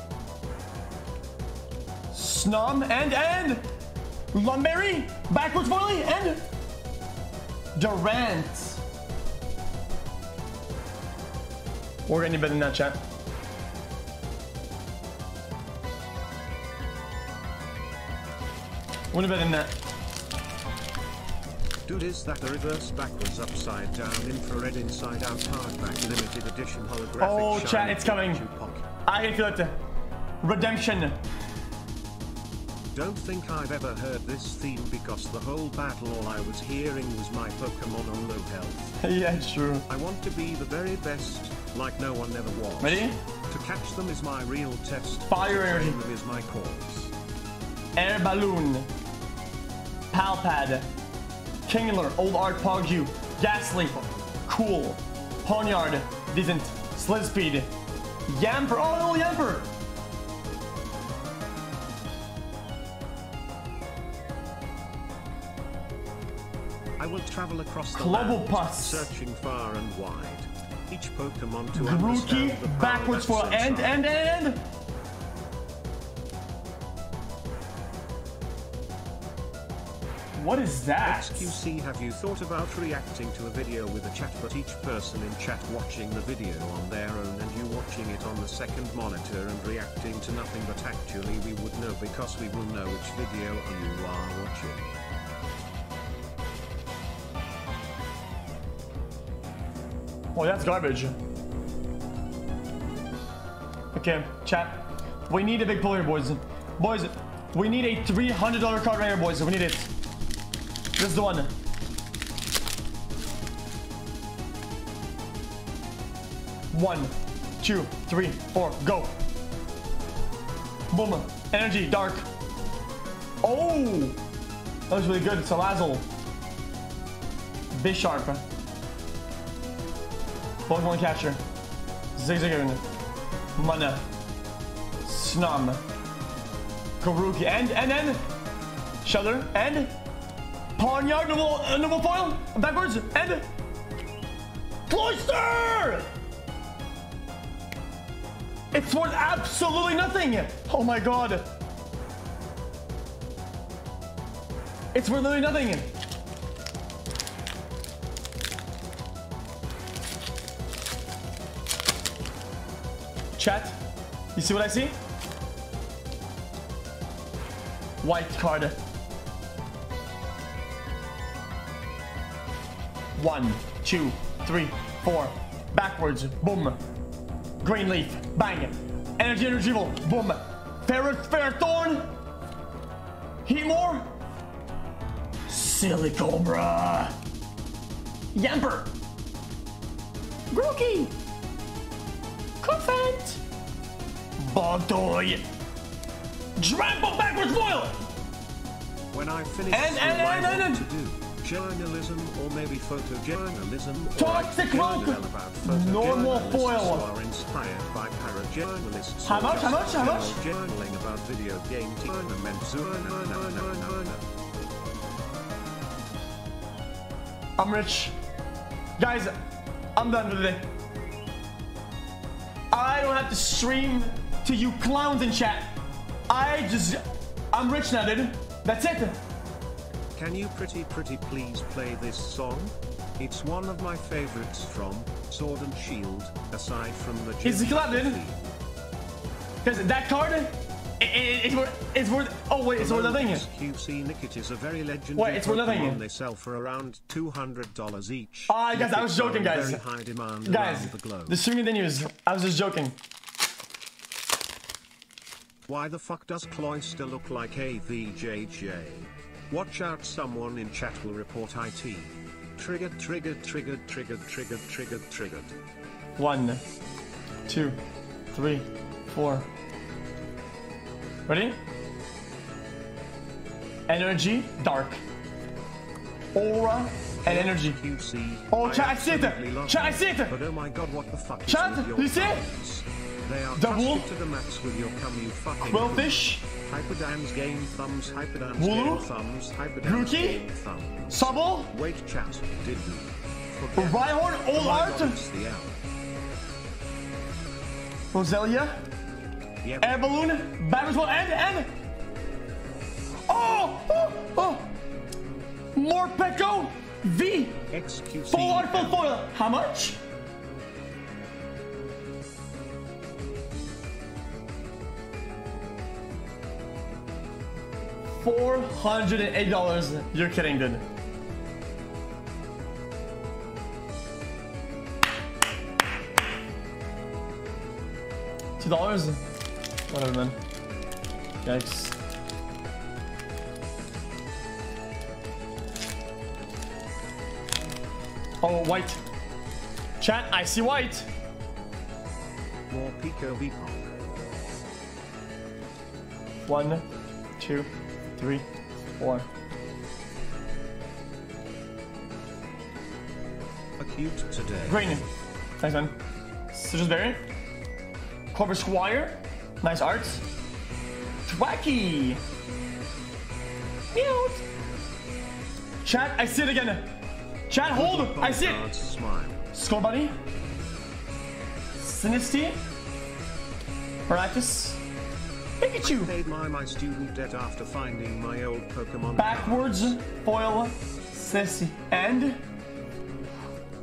Speaker 2: Snom and and Lumberry backwards volley and Durant. We're getting better than that, chat. We're better than that.
Speaker 1: Dude, is that a reverse backwards upside down infrared inside out hardback limited edition holographic?
Speaker 2: Oh, chat, it's coming. I feel it. Redemption.
Speaker 1: Don't think I've ever heard this theme because the whole battle all I was hearing was my Pokemon on low health. *laughs*
Speaker 2: yeah, true.
Speaker 1: I want to be the very best, like no one ever was.
Speaker 2: Ready?
Speaker 1: To catch them is my real test.
Speaker 2: Fire
Speaker 1: to train them is my cause.
Speaker 2: Air Balloon, Palpad, Kingler, Old Art Pogju, Gas Leap, Cool, Ponyard, Decent, Slidspeed, Yamper, oh no, Yamper!
Speaker 1: Travel across the
Speaker 2: Global
Speaker 1: land, searching far and wide. Each Pokemon to
Speaker 2: Grookey,
Speaker 1: understand the power
Speaker 2: backwards for and,
Speaker 1: inside.
Speaker 2: and, and! What is that?
Speaker 1: XQC have you thought about reacting to a video with a chat but each person in chat watching the video on their own and you watching it on the second monitor and reacting to nothing but actually we would know because we will know which video you are watching.
Speaker 2: Oh, that's garbage. Okay, chat. We need a big pull here, boys. Boys, we need a $300 card right here, boys. We need it. This is the one. One, two, three, four, go. Boom. Energy, dark. Oh! That was really good. It's a Salazzle. Bisharp. Pokemon Catcher. Zigzagoon. Mana. Snum. Karuki. And, and, and. Shellder. And. Pawnyard. Normal, uh, normal foil. Backwards. And. Cloyster! It's worth absolutely nothing. Oh my god. It's worth literally nothing. Chat, you see what I see? White card. One, two, three, four. Backwards, boom. Green leaf, bang. Energy and retrieval, boom. Ferret, Ferrothorn. Heatmor. Silly Cobra. Yamper. Grookey. Cufant! Bogdoy! Trample backwards boil!
Speaker 1: When I finish
Speaker 2: And- and-
Speaker 1: I
Speaker 2: and-
Speaker 1: want
Speaker 2: and-
Speaker 1: to do journalism or maybe photojournalism
Speaker 2: Toxic
Speaker 1: write a journal
Speaker 2: Rock.
Speaker 1: about
Speaker 2: Normal foil.
Speaker 1: are inspired by parajournalists
Speaker 2: How much, how much, how much?
Speaker 1: journaling about video game tournaments
Speaker 2: I'm rich. Guys, I'm done for today. I don't have to stream to you clowns in chat. I just, I'm rich now, dude. That's it.
Speaker 1: Can you pretty pretty please play this song? It's one of my favorites from Sword and Shield, aside from the
Speaker 2: Is it
Speaker 1: Jim
Speaker 2: collab, dude? Because that card, it, it, it's worth, it's worth, oh wait, it's worth nothing.
Speaker 1: XQC Nickit is a very legendary
Speaker 2: Wait, it's worth.
Speaker 1: Pokemon. They sell for around $200 each.
Speaker 2: Ah, guys, I was joking, guys.
Speaker 1: Very high demand
Speaker 2: Guys,
Speaker 1: the globe.
Speaker 2: the continues. I was just joking.
Speaker 1: Why the fuck does Cloyster look like AVJJ? Watch out someone in chat will report IT. Triggered, triggered, triggered, triggered, triggered, triggered, triggered.
Speaker 2: One, two, three, four. Ready? Energy, dark. Aura, and energy. Oh, chat, I see it. Chat, I see it.
Speaker 1: But oh my god, what the fuck is
Speaker 2: Chat, you see it?
Speaker 1: They are
Speaker 2: Double.
Speaker 1: to the max with your cum, you fucking.
Speaker 2: Qwilfish,
Speaker 1: Hyperdams game thumbs, hyperdams game thumbs, hyperdams game thumbs.
Speaker 2: Sobble,
Speaker 1: Wait, chat, didn't. Forget.
Speaker 2: Rhyhorn,
Speaker 1: Oh
Speaker 2: Old
Speaker 1: my
Speaker 2: Art,
Speaker 1: God, the L.
Speaker 2: Roselia,
Speaker 1: Yep.
Speaker 2: Air Balloon, Battleswell, and, and... Oh! Oh! Oh! Morpeko V!
Speaker 1: XQC.
Speaker 2: Full art, full foil. How much? Four hundred and eight dollars. You're kidding, dude. Two dollars? Whatever, man. Yikes. Oh, white. Chat, I see white.
Speaker 1: More Pico Vpong.
Speaker 2: One, two, three, four.
Speaker 1: Acute today.
Speaker 2: Green. Thanks, man. Citrus Berry. Clover Squire. Nice art. Thwackey. Meowth. Chat, I see it again. Chat, hold. I see it.
Speaker 1: Oh, Cards Smile.
Speaker 2: Skull Bunny. Sinistea. Maractus. Pikachu.
Speaker 1: Paid my my student debt after finding my old Pokemon.
Speaker 2: Backwards. Foil. Sissy. And.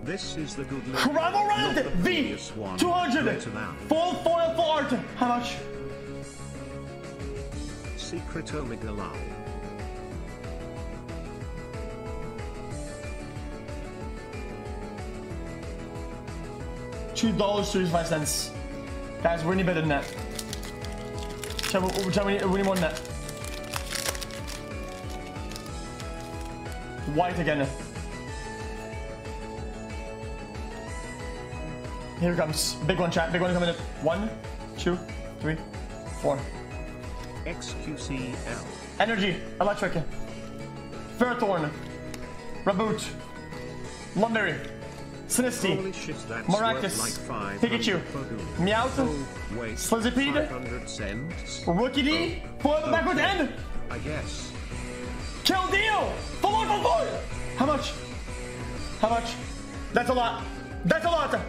Speaker 1: This is the good look.
Speaker 2: Cramorant
Speaker 1: not the
Speaker 2: V
Speaker 1: previous one.
Speaker 2: 200
Speaker 1: Greater than.
Speaker 2: full foil full art. How much?
Speaker 1: Secret Omega Lol.
Speaker 2: Two dollars thirty five cents. Guys, we're any better than that. Tell me, tell me, we need more than that. White again. Here it comes. Big one, chat. Big one coming in. One, two, three, four.
Speaker 1: XQCL.
Speaker 2: Energy, electric, Ferrothorn, Raboot, Lumberry, Sinistea,
Speaker 1: Holy shit, that's
Speaker 2: Maractus,
Speaker 1: worth like.
Speaker 2: Pikachu, Meowth,
Speaker 1: Oh.
Speaker 2: Sizzlipede,
Speaker 1: 500 cents?
Speaker 2: Rookidee, foil the backwards end, oh,
Speaker 1: I guess.
Speaker 2: Keldeo, full on full foil. How much? How much? That's a lot. That's a lot.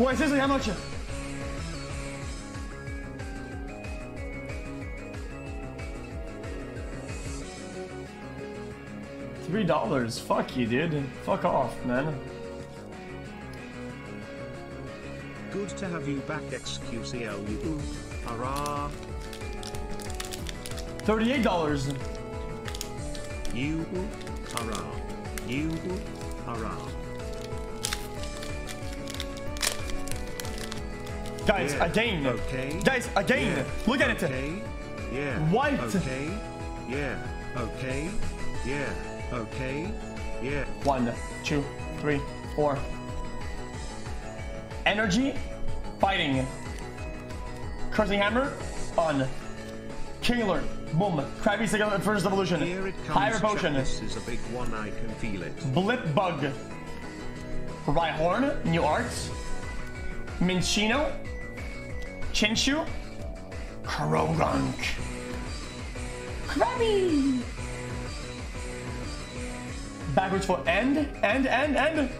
Speaker 2: Wait, seriously, how much? Three dollars. Fuck you, dude. Fuck off, man.
Speaker 1: Good to have you back, XQCL. You hurrah.
Speaker 2: Thirty-eight dollars.
Speaker 1: You hurrah. You hurrah.
Speaker 2: Guys,
Speaker 1: Yeah.
Speaker 2: again.
Speaker 1: Okay.
Speaker 2: Guys, again.
Speaker 1: Yeah.
Speaker 2: Look at it.
Speaker 1: Okay. Yeah.
Speaker 2: White.
Speaker 1: Okay. Yeah. Okay. Yeah. Okay. Yeah.
Speaker 2: One, two, three, four. Energy, fighting. Cursing hammer, on. King alert, boom. Krabby second first evolution.
Speaker 1: Here it comes.
Speaker 2: Higher potion.
Speaker 1: This is a big one. I can feel it.
Speaker 2: Blipbug. Rhyhorn, new arts. Minccino, Chinchu, Kororunk. Krabby! Backwards for end, end, end, end.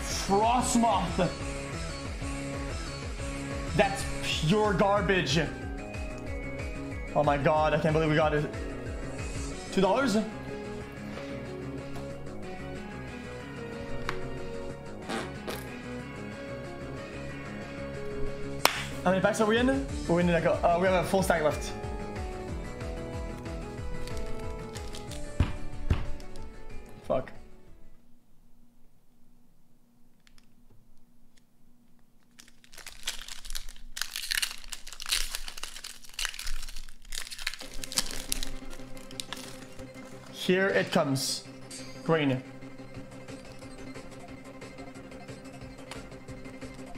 Speaker 2: Frosmoth. That's pure garbage. Oh my god, I can't believe we got it. $2? How many packs are we in? We're in like a, uh, we have a full stack left. Fuck. Here it comes. Green.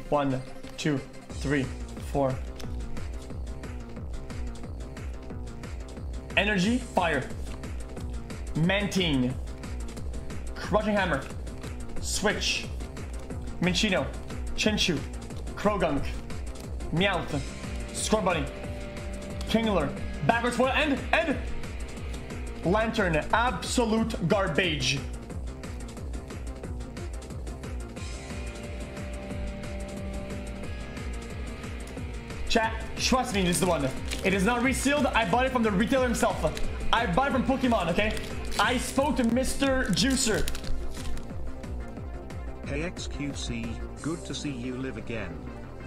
Speaker 2: One, two, three, four. Energy, fire. Mantine. Crushing hammer. Switch. Minccino. Chinchu. Croagunk. Meowth. Scrub bunny. Kingler. Backwards foil and and Lanturn. Absolute garbage. Chat, trust me, this is the one. It is not resealed. I bought it from the retailer himself. I bought it from Pokemon, okay? I spoke to Mr. Juicer.
Speaker 1: Hey XQC, good to see you live again.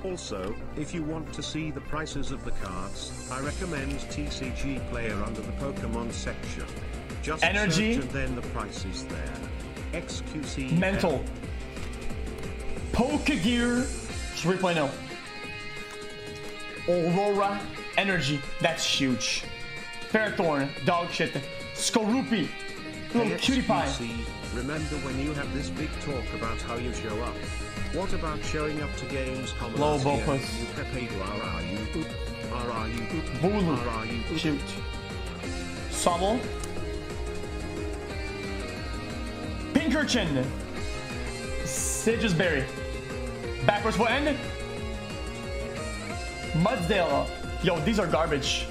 Speaker 1: Also, if you want to see the prices of the cards, I recommend TCG Player under the Pokemon section. Just
Speaker 2: Energy.
Speaker 1: search and then the price is there. XQC
Speaker 2: Mental. Pokegear 3.0. Aurora Energy. That's huge. Ferrothorn. Dog shit. Skorupi. Little cutie pie.
Speaker 1: XQC, remember when you had this big talk about how you show up? What about showing up to games common
Speaker 2: Low
Speaker 1: last
Speaker 2: ball
Speaker 1: year?
Speaker 2: puss.
Speaker 1: You Pepe where are you? Where are you?
Speaker 2: Bulu.
Speaker 1: Where are you?
Speaker 2: Shoot. Sobble. Pinkerton. Sage's Berry. Backwards for end. Mudsdale. Yo, these are garbage.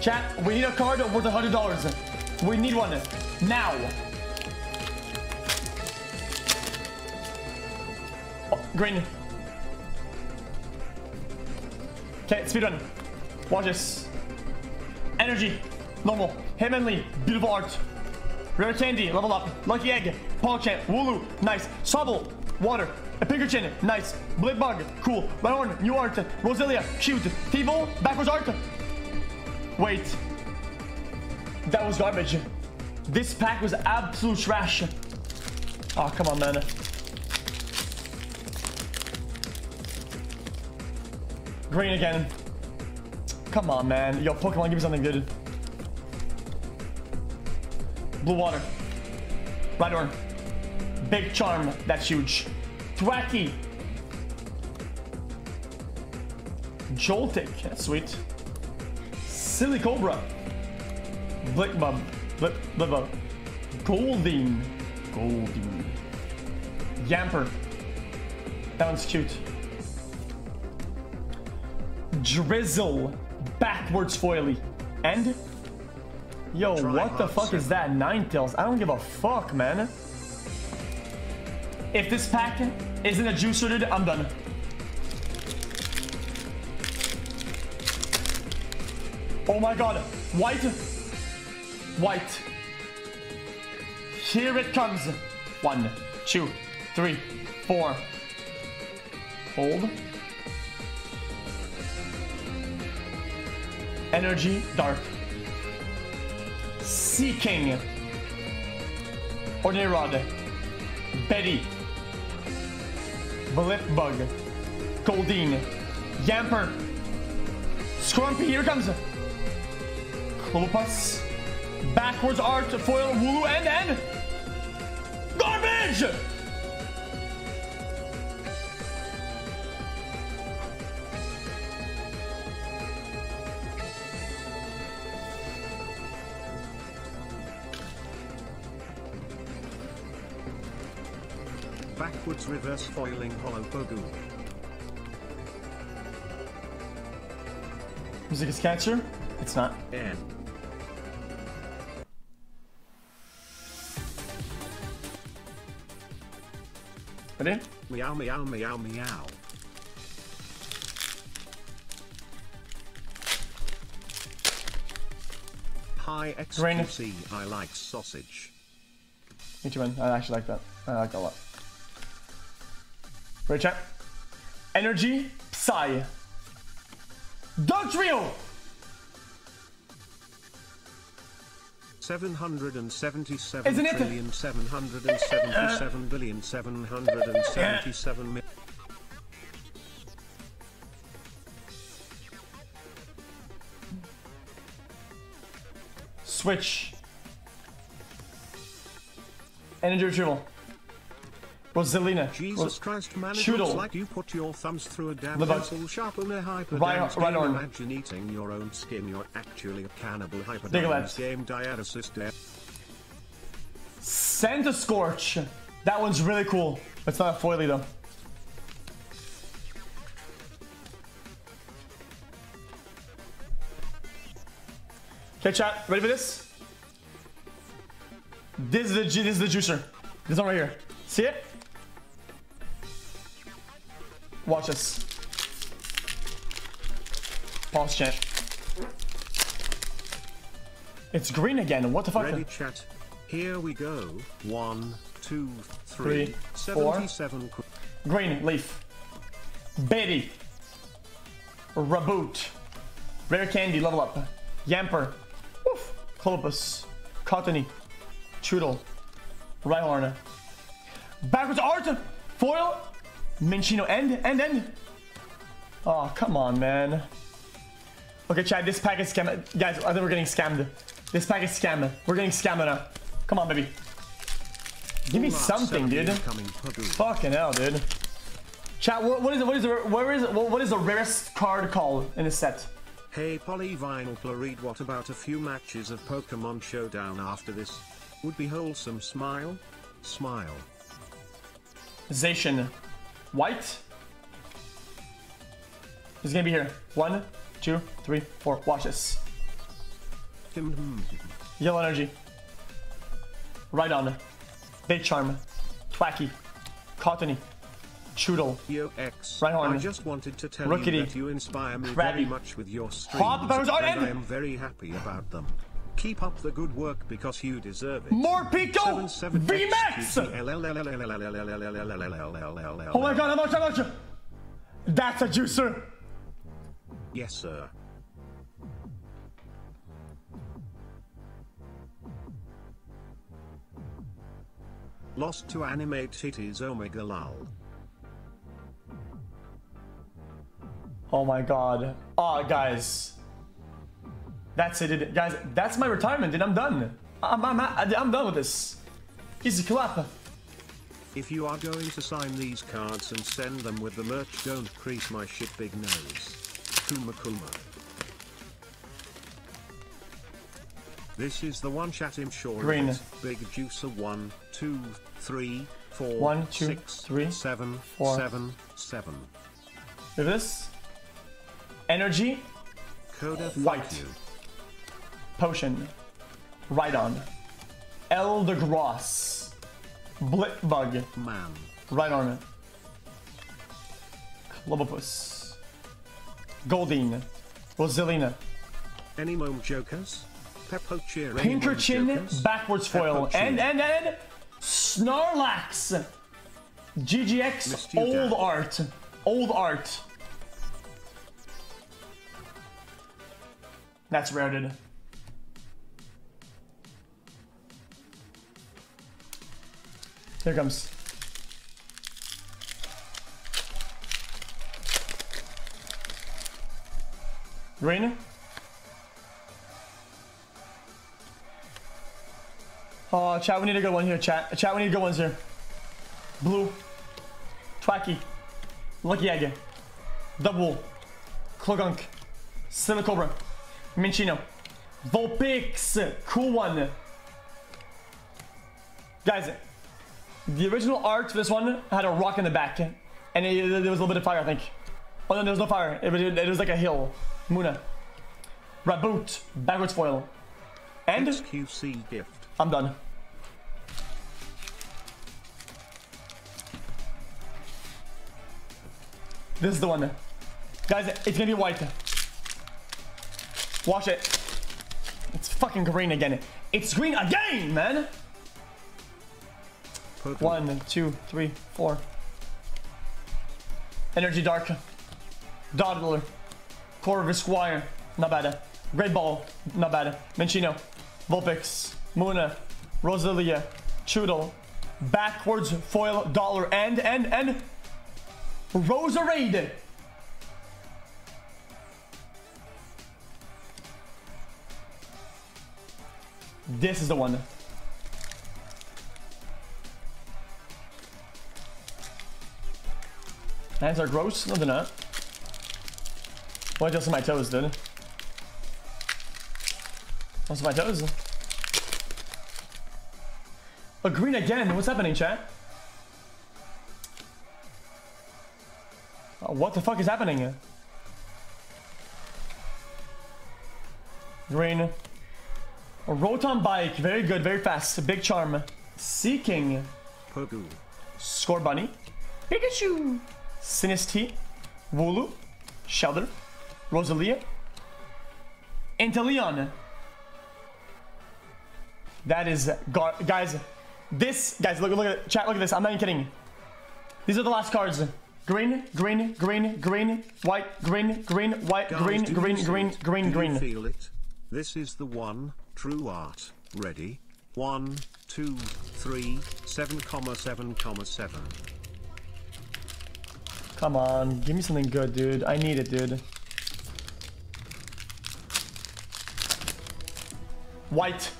Speaker 2: Chat, we need a card worth a hundred dollars. We need one now. Oh, green. Okay, speed run. Watch this. Energy. Normal. Heavenly. Beautiful art. Rare candy. Level up. Lucky egg. Pogchamp. Wooloo. Nice. Sobble. Water. A. Nice. Blipbug. Cool. Lehorn. New art. Roselia. Cute. Thievul. Backwards art. Wait. That was garbage. This pack was absolute trash. Oh, come on, man. Green again. Come on, man. Yo, Pokemon, give me something good. Blue water. Rhydon. Big charm. That's huge. Thwackey. Joltik. That's sweet. Silicobra. Blickbub. Blip, Blipbug. Golding. Golding. Yamper. That one's cute. Drizzile. Backwards foily. And. Yo,
Speaker 1: Try
Speaker 2: what the fuck is that? Ninetales. I don't give a fuck, man. If this pack isn't a juicer, dude, I'm done. Oh my god. White. White. Here it comes. One, two, three, four. Hold. Energy, dark. Seeking. Ordinary Rod. Betty. Blipbug. Goldeen. Yamper. Scrumpy, here comes. Clobbopus. Backwards art, foil, Wooloo, and and garbage!
Speaker 1: Backwards reverse foiling hollow Pogu.
Speaker 2: Music is catcher? It's not.
Speaker 1: N.
Speaker 2: Ready?
Speaker 1: Meow meow meow meow. Hi. XQC, I like sausage.
Speaker 2: Me too, man. I actually like that. I like that a lot. Ready, chat? Energy, Psy. Dugtrio!
Speaker 1: 777
Speaker 2: Isn't it?
Speaker 1: trillion 777 billion 777 million.
Speaker 2: Switch. Energy retrieval. Rosalina.
Speaker 1: Jesus Christ, man, it looks like you put your thumbs through a damn pencil sharpener hyper
Speaker 2: Right- right on.
Speaker 1: Imagine eating your own skin. You're actually a cannibal hyper game dialysis.
Speaker 2: Santa Scorch. That one's really cool. It's not a foily though. Okay, chat, ready for this? This is the this is the juicer. This one right here. See it? Watch this. Pause chat. It's green again. What the fuck?
Speaker 1: Ready, chat? Here we go. One, two,
Speaker 2: Three,
Speaker 1: three.
Speaker 2: four.
Speaker 1: 77
Speaker 2: Green leaf. Betty. Raboot. Rare candy, level up. Yamper. Woof. Clobbopus. Cottonee. Chewtle. Rhyhorn. Backwards art. Foil. Minchino end. End end. Oh, come on, man. Okay, Chad, this pack is scam. Guys, I think we're getting scammed. This pack is scammed. We're getting scammed now. Come on, baby. Give me something, dude. Fucking hell, dude. Chat, what, what is it? What is the where is it? What, is the rarest card called in this set?
Speaker 1: Hey Polyvinyl Chloride, what about a few matches of Pokemon Showdown after this? Would be wholesome smile? Smile.
Speaker 2: Zacian. White. He's gonna be here. One, two, three, four. Watch this. Yellow energy. Right on. Big charm. Thwackey. Cottonee. Chewtle.
Speaker 1: Yo X.
Speaker 2: Right on.
Speaker 1: I just wanted to tell
Speaker 2: Rookidee.
Speaker 1: you that you inspire me
Speaker 2: Krabby.
Speaker 1: very much with your streams,
Speaker 2: Hop, that was our
Speaker 1: and. I am very happy about them. Keep up the good work because you deserve it.
Speaker 2: More Pico!
Speaker 1: 77
Speaker 2: VMAX! Oh my god, how much, how much? That's a juicer.
Speaker 1: Yes, sir. Lost to animate titties Omega lol.
Speaker 2: Oh my god. Oh, guys. That's it, guys. That's my retirement, dude. I'm done. I'm, I'm, I'm done with this. Easy clap.
Speaker 1: If you are going to sign these cards and send them with the merch, don't crease my shit big nose. Kuma Kuma. This is the one chat of
Speaker 2: Green.
Speaker 1: Big juicer one, two, three, four,
Speaker 2: One, two,
Speaker 1: six,
Speaker 2: three,
Speaker 1: seven,
Speaker 2: four.
Speaker 1: seven, seven.
Speaker 2: Look at this. Energy,
Speaker 1: Coda
Speaker 2: White. Potion. Right on. Eldegoss. Blipbug.
Speaker 1: Man.
Speaker 2: Right on it. Clobbopus. Goldeen. Rosalina.
Speaker 1: Any mom jokers? Peppo cheer. any
Speaker 2: Pinker Chin, backwards foil. And, and, and. Snorlax. GGX,
Speaker 1: Missed
Speaker 2: old art. Old art. That's rare, Here comes. Rain. Oh, chat, we need a good one here, chat. Chat, we need good ones here. Blue. Thwackey. Lucky Egg. Double. Clogunk. Silicobra. Minccino. Vulpix. Cool one. Guys, the original art for this one had a rock in the back. And it, there was a little bit of fire, I think. Oh, no, there was no fire. It, was- it was like a hill. Muna. Raboot. Backwards foil. And
Speaker 1: XQC gift.
Speaker 2: I'm done. This is the one. Guys, it's gonna be white. Watch it. It's fucking green again. It's green again, man! One, two, three, four. Energy Dark. Dottler. Corvus Squire. Not bad. Great Ball. Not bad. Minccino. Vulpix. Munna. Roselia. Chewtle. Backwards foil dollar and and and Roserade. This is the one. Hands are gross. No, they're not. Why just my toes, dude? What's my toes? A green again. What's happening, chat? Uh, what the fuck is happening? Green. A Rotom bike. Very good. Very fast. Big charm.
Speaker 1: Seaking.
Speaker 2: Score Bunny. Pikachu. Sinistea. Wooloo. Shellder. Roselia. Inteleon. That is guys. This guys, look look at chat. Look at this. I'm not even kidding. These are the last cards. Green, green, green, green, white, green, green, white,
Speaker 1: Guys,
Speaker 2: green, green, green,
Speaker 1: it?
Speaker 2: green,
Speaker 1: Do
Speaker 2: green.
Speaker 1: feel it? This is the one, true art. Ready? One, two, three, seven comma seven comma seven.
Speaker 2: Come on, give me something good, dude. I need it, dude. White.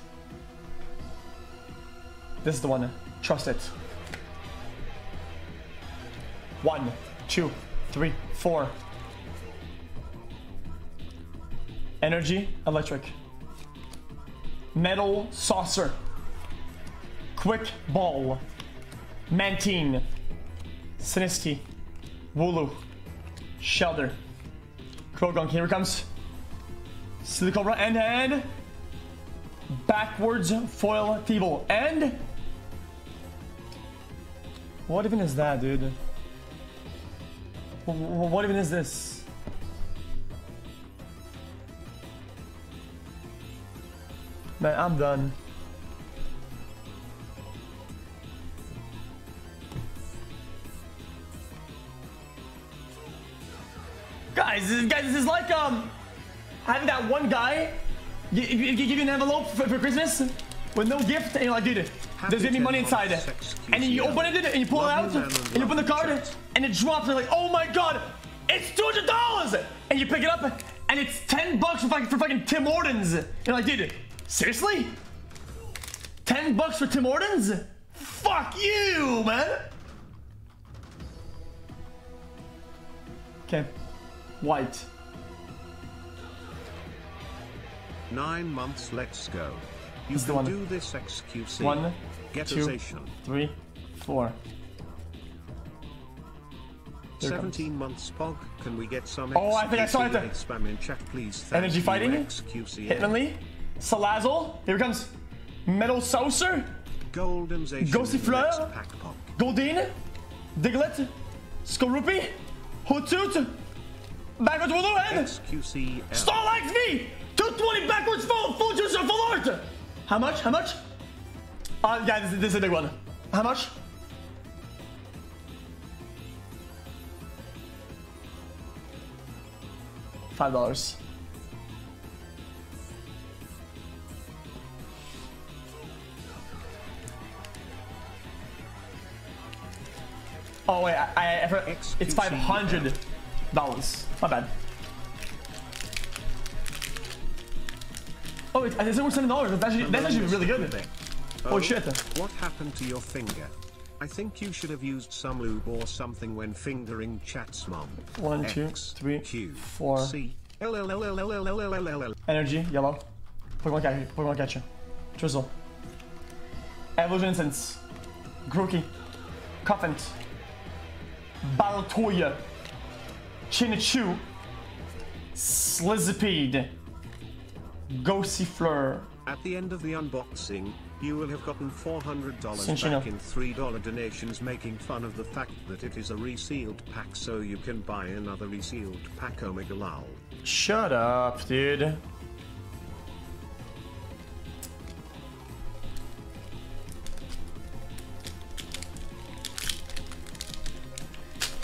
Speaker 2: This is the one. Trust it. One, two, three, four. Energy, electric. Metal saucer. Quick ball. Mantine. Sinistea. Wooloo. Shellder. Croagunk, here it comes. Silicobra and and backwards foil Feeble and what even is that, dude? Wh- wh- What even is this? Man, I'm done. Like um having that one guy gi- gi- give you an envelope for, for Christmas with no gift, and you're like, dude, there's gonna be money inside. And then you open it and you pull it out, and you open the card, and it drops. And you're like, oh my god, it's two hundred dollars, and you pick it up, and it's ten bucks for fucking for fucking Tim Hortons. And you're like, dude, seriously? Ten bucks for Tim Hortons? Fuck you, man. Okay, white.
Speaker 1: Nine months, let's go. You
Speaker 2: This is
Speaker 1: can
Speaker 2: one.
Speaker 1: do this XQC.
Speaker 2: One,
Speaker 1: Get
Speaker 2: two, three, four. Here it comes.
Speaker 1: 17 months Pog, can we get some
Speaker 2: Oh, I think I saw it
Speaker 1: XQC?
Speaker 2: there.
Speaker 1: Spam in chat, please. Thank
Speaker 2: Energy fighting?
Speaker 1: XQC.
Speaker 2: Hitmonlee, Salazzle, here it comes. Metal Saucer,
Speaker 1: Goldeen.
Speaker 2: Ghosty Fleur?
Speaker 1: next Pack Pog.
Speaker 2: Goldeen, Diglett, Skorupi, Hootsuit, backwards Wooloo, and
Speaker 1: XQC.
Speaker 2: Starlight V! 220 backwards full, full juice full art! How much? How much? Uh, yeah, this, this is a big one. How much? Five dollars. Oh wait, I, I, I it's five hundred dollars. My bad. Oh, it's, it's over seven dollars. That's actually, that's actually really good. Oh, oh shit.
Speaker 1: What happened to your finger? I think you should have used some lube or something when fingering chats, mom.
Speaker 2: three
Speaker 1: Q,
Speaker 2: four.
Speaker 1: C.
Speaker 2: Energy, yellow. Pokemon catcher. Pokemon catcher. Drizzile. Evolution Incense. Grookey. Cufant. Baratoya. Chinchou. Sizzlipede. Gossifleur.
Speaker 1: At the end of the unboxing, you will have gotten $400 back in $3 donations making fun of the fact that it is a resealed pack so you can buy another resealed pack Omega.
Speaker 2: Shut up, dude.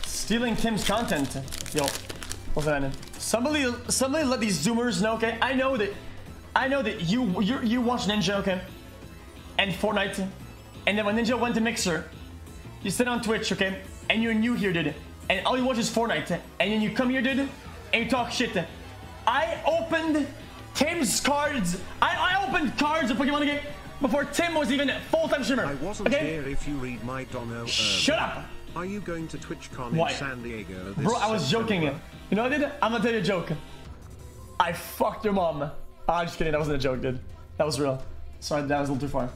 Speaker 2: Stealing Tim's content. Yo, what's that? Somebody, somebody let these Zoomers know, okay? I know that, I know that you, you, you watch Ninja, okay? And Fortnite, and then when Ninja went to Mixer, you sit on Twitch, okay? And you're new here, dude. And all you watch is Fortnite, and then you come here, dude, and you talk shit. I opened Tim's cards. I, I opened cards of Pokemon game before Tim was even a full-time streamer.
Speaker 1: I wasn't
Speaker 2: okay?
Speaker 1: here if you read my Dono.
Speaker 2: Uh, Shut up.
Speaker 1: Are you going to TwitchCon
Speaker 2: Why?
Speaker 1: in San Diego
Speaker 2: Bro, I was joking. You know what I did? I'm gonna tell you a joke. I fucked your mom. Ah, I'm just kidding. That wasn't a joke, dude. That was real. Sorry, that was a little too far.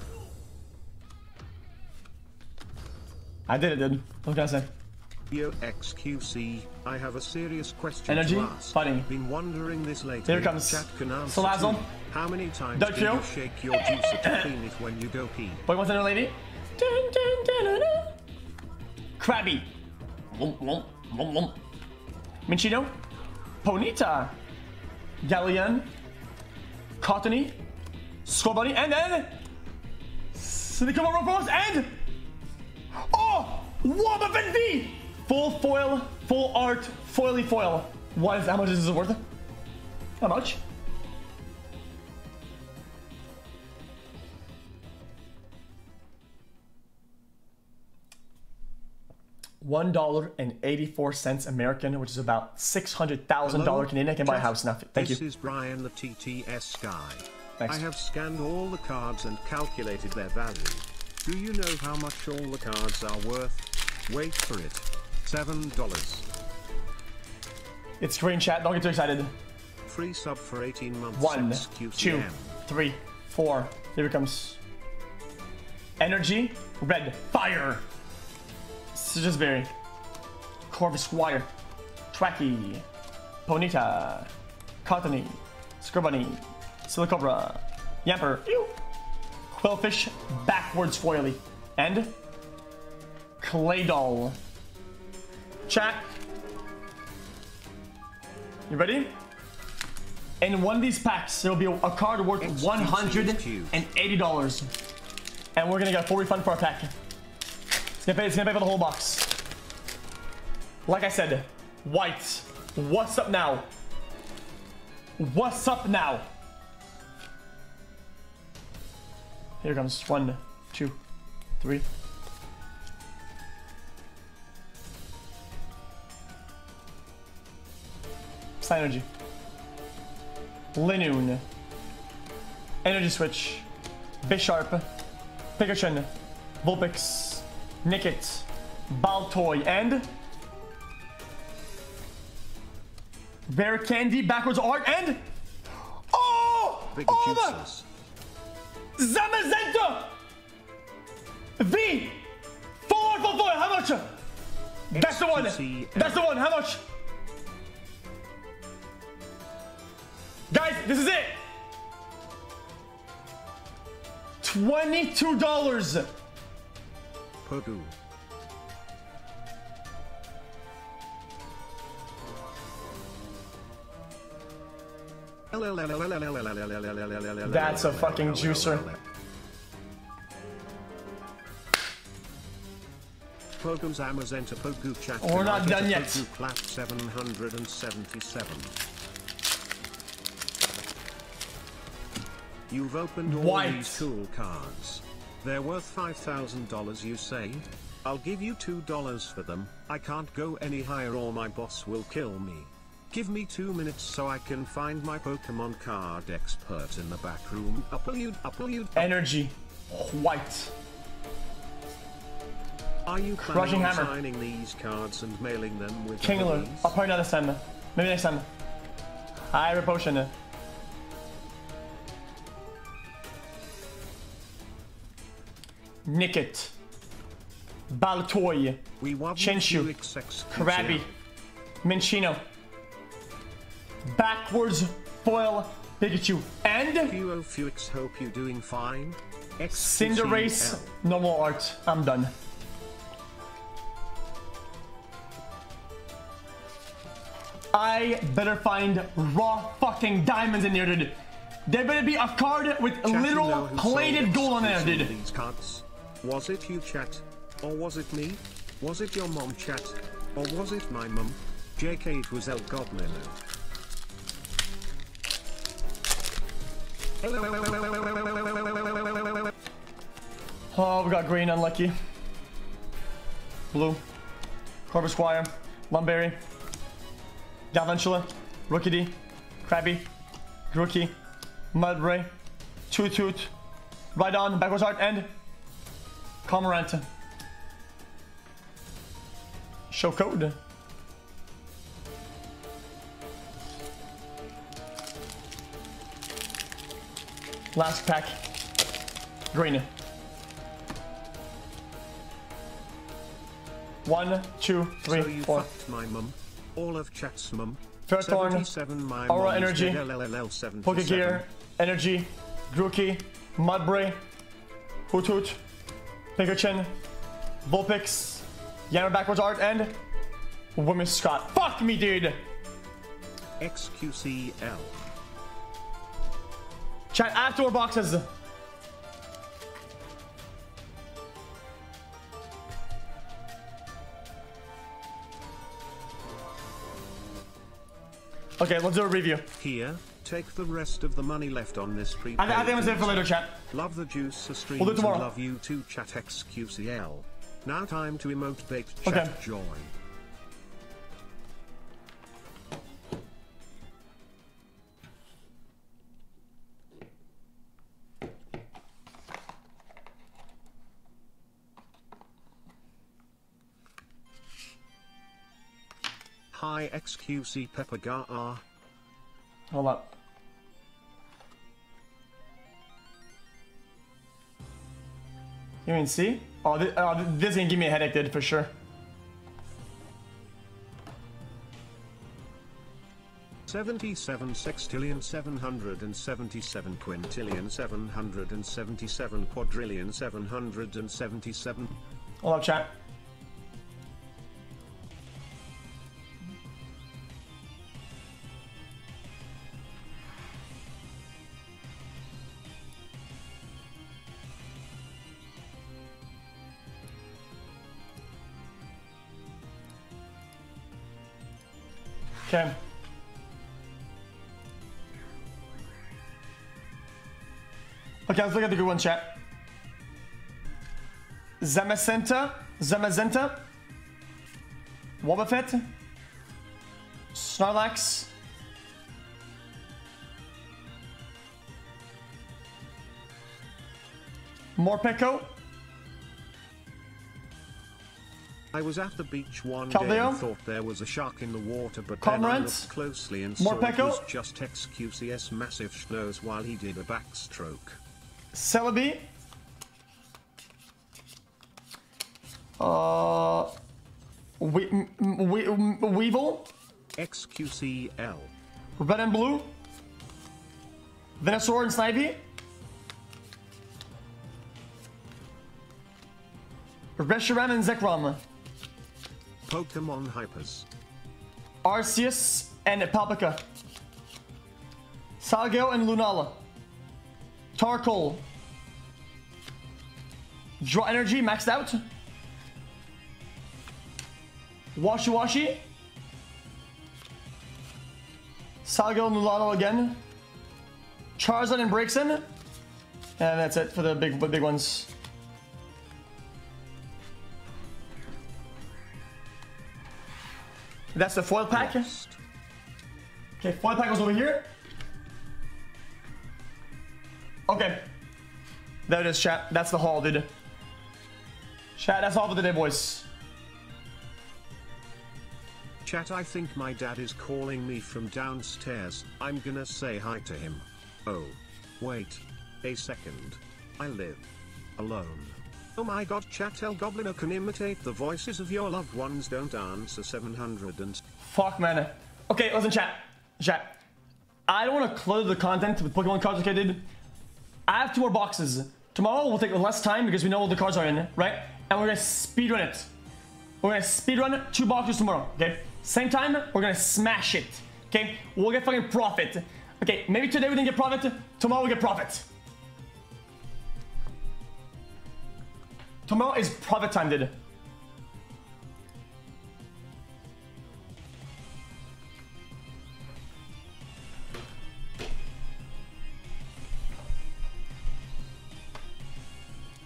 Speaker 2: I did it, dude. What can I say?
Speaker 1: Yo XQC, I have a serious question
Speaker 2: Energy?
Speaker 1: to ask.
Speaker 2: Fighting.
Speaker 1: Been wondering this lately.
Speaker 2: Here it comes.
Speaker 1: Chat can answer
Speaker 2: Salazzle.
Speaker 1: How many times
Speaker 2: Don't
Speaker 1: do
Speaker 2: you?
Speaker 1: shake your juicer to clean it when you go pee?
Speaker 2: Boy, what's in there, lady? Dun, dun, dun, dun. Krabby. Womp, womp, womp, womp. Minccino. Ponyta. Galleon. Cottonee. Scorbunny. And then... Silicon Robos. And... Oh! Wobbuffet V! Full foil, full art, foily foil. What is, how much is this worth? How much? One dollar and eighty-four cents American, which is about $600,000 Canadian. I can buy a house now. Thank
Speaker 1: this
Speaker 2: you.
Speaker 1: This is Brian the TTS guy.
Speaker 2: Thanks.
Speaker 1: I have scanned all the cards and calculated their value. Do you know how much all the cards are worth? Wait for it. Seven dollars.
Speaker 2: It's green chat. Don't get too excited.
Speaker 1: Free sub for 18 months.
Speaker 2: One, two, three, four. Here it comes. Energy, red, fire. Scissors Berry, Corvisquire, Tracky, Ponyta, Cottonee, Scorbunny, Silicobra, Yamper, ew, Qwilfish, backwards foily, and Claydol. Chat. You ready? In one of these packs, there will be a, a card worth $180. And we're gonna get a full refund for our pack. It's gonna, pay, it's gonna pay for the whole box. Like I said, white. What's up now? What's up now? Here comes one, two, three. Synergy. Linoone. Energy Switch. Bisharp. Pikachu. Vulpix. Nickit. Baltoy. And... Bear Candy. Backwards Art. And... Oh!
Speaker 1: Big
Speaker 2: oh
Speaker 1: juices.
Speaker 2: Zamazenta! V! Four, four, four, how much? That's the one! That's the one, how much? Guys, this is it! $22!
Speaker 1: Pogu.
Speaker 2: That's a fucking juicer.
Speaker 1: Pogu's Amazenta Pogu chat.
Speaker 2: We're not done yet.
Speaker 1: Pogu clap 777. You've opened all
Speaker 2: White.
Speaker 1: these cool cards. They're worth $5,000 you say? I'll give you $2 for them. I can't go any higher or my boss will kill me. Give me two minutes so I can find my Pokemon card expert in the back room. Upload, upload.
Speaker 2: Energy. White.
Speaker 1: Are you
Speaker 2: Crushing
Speaker 1: planning on
Speaker 2: Hammer.
Speaker 1: signing these cards and mailing them with
Speaker 2: Kingler. I'll probably not this time. Maybe next time. High Potion. Nickit. Baltoy.
Speaker 1: We want
Speaker 2: Chinchou.
Speaker 1: XXQCM.
Speaker 2: Krabby. Minccino. Backwards foil Pikachu. And
Speaker 1: QO Fuix hope you're doing fine.
Speaker 2: Cinderace. Normal art. I'm done. I better find raw fucking diamonds in there, dude. There better be a card with
Speaker 1: Chat, you know
Speaker 2: literal plated gold on there, dude.
Speaker 1: These cards. Was it you chat? Or was it me? Was it your mom chat? Or was it my mum? JK it was El Goblino.
Speaker 2: Oh, we got green, unlucky. Blue. Corvus Squire. Lumberry. Galvantula. Rookidee. Krabby. Rookie. Mudbray. Toot Toot. Right on. Backwards art. End. Cramorant. Show code. Last pack. Green. One, two, three,
Speaker 1: So you
Speaker 2: four.
Speaker 1: fucked my mum. All of chat's mum.
Speaker 2: Ferrothorn,
Speaker 1: 77 my
Speaker 2: Aura Energy,
Speaker 1: dead LLL 77.
Speaker 2: Pokegear, Energy, Grookey, Mudbray, Hoothoot, Pinkerchin, Vulpix, Yamper Backwards Art, and Women Scott. Fuck me, dude!
Speaker 1: XQCL.
Speaker 2: Chat, two boxes. Okay, let's do a review.
Speaker 1: Here, take the rest of the money left on this prepaid.
Speaker 2: I, I think I'm gonna it for later, chat.
Speaker 1: Love the juice streams
Speaker 2: We'll do
Speaker 1: and
Speaker 2: tomorrow.
Speaker 1: love you too chat XQCL. Now time to emote baked chat
Speaker 2: Okay.
Speaker 1: joy. Hi XQC Pepper Gar.
Speaker 2: Hold up. You mean C? Oh, thi- oh, th- this is gonna give me a headache, dude, for sure.
Speaker 1: Seventy-seven sextillion seven hundred and seventy-seven quintillion seven hundred and seventy-seven quadrillion seven hundred and seventy-seven.
Speaker 2: Hold up, chat. Okay. Okay, let's look at the good one, chat. Zamacenta, Zamazenta, Wobbuffet, Snorlax, More Morpeko,
Speaker 1: I was at the beach one day and thought there was a shark in the water, but then I looked closely and saw it was just XQCS massive schnoz while he did a backstroke.
Speaker 2: Celebi, uh, we, we, Weevil,
Speaker 1: XQCL.
Speaker 2: Red and Blue, Venusaur and Snivy, Reshiram and Zekrom,
Speaker 1: Pokemon Hypers.
Speaker 2: Arceus and Palpica, Solgaleo and Lunala, Tarkle, Draw Energy maxed out, Washi Washi, Solgaleo and Lunala again, Charizard and Braixen, and that's it for the big, big ones. That's the foil pack.
Speaker 1: Lost.
Speaker 2: Okay, foil pack goes over here. Okay. There it is, chat. That's the haul, dude. Chat, that's all for the day, boys.
Speaker 1: Chat, I think my dad is calling me from downstairs. I'm gonna say hi to him. Oh. Wait. A second. I live. Alone. Oh my god, chat El Goblino can imitate the voices of your loved ones. Don't answer 700 and.
Speaker 2: Fuck, man. Okay, listen, chat. Chat. I don't want to clutter the content with Pokemon cards, okay, dude? I have two more boxes. Tomorrow we'll take less time because we know all the cards are in, right? And we're gonna speedrun it. We're gonna speedrun two boxes tomorrow, okay? Same time, we're gonna smash it, okay? We'll get fucking profit. Okay, maybe today we didn't get profit, tomorrow we get profit. Tomorrow is private time, dude.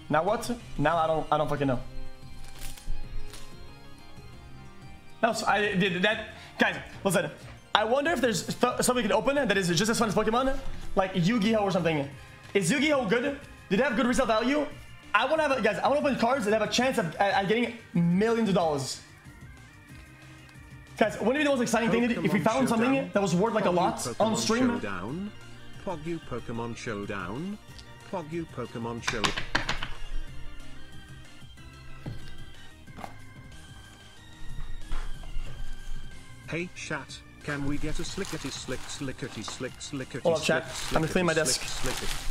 Speaker 2: Now what? Now I don't I don't fucking know. No, so I did that. Guys, listen. I wonder if there's th something you can open that is just as fun as Pokemon, like Yu-Gi-Oh or something. Is Yu-Gi-Oh good? Did it have good resale value? I want to have, a, guys. I want to open cards that have a chance of at, getting millions of dollars. Guys, wouldn't it be the most exciting thing if we found something
Speaker 1: Showdown.
Speaker 2: that was worth like a lot
Speaker 1: Pokemon
Speaker 2: on stream?
Speaker 1: Showdown. Poggy Pokemon Showdown. Poggy Pokemon Show. Hey chat, can we get a slickety slick slickety slick slickety
Speaker 2: Hold up, chat.
Speaker 1: slick,
Speaker 2: I'm gonna clean my
Speaker 1: slickety
Speaker 2: desk.
Speaker 1: slick, slickety?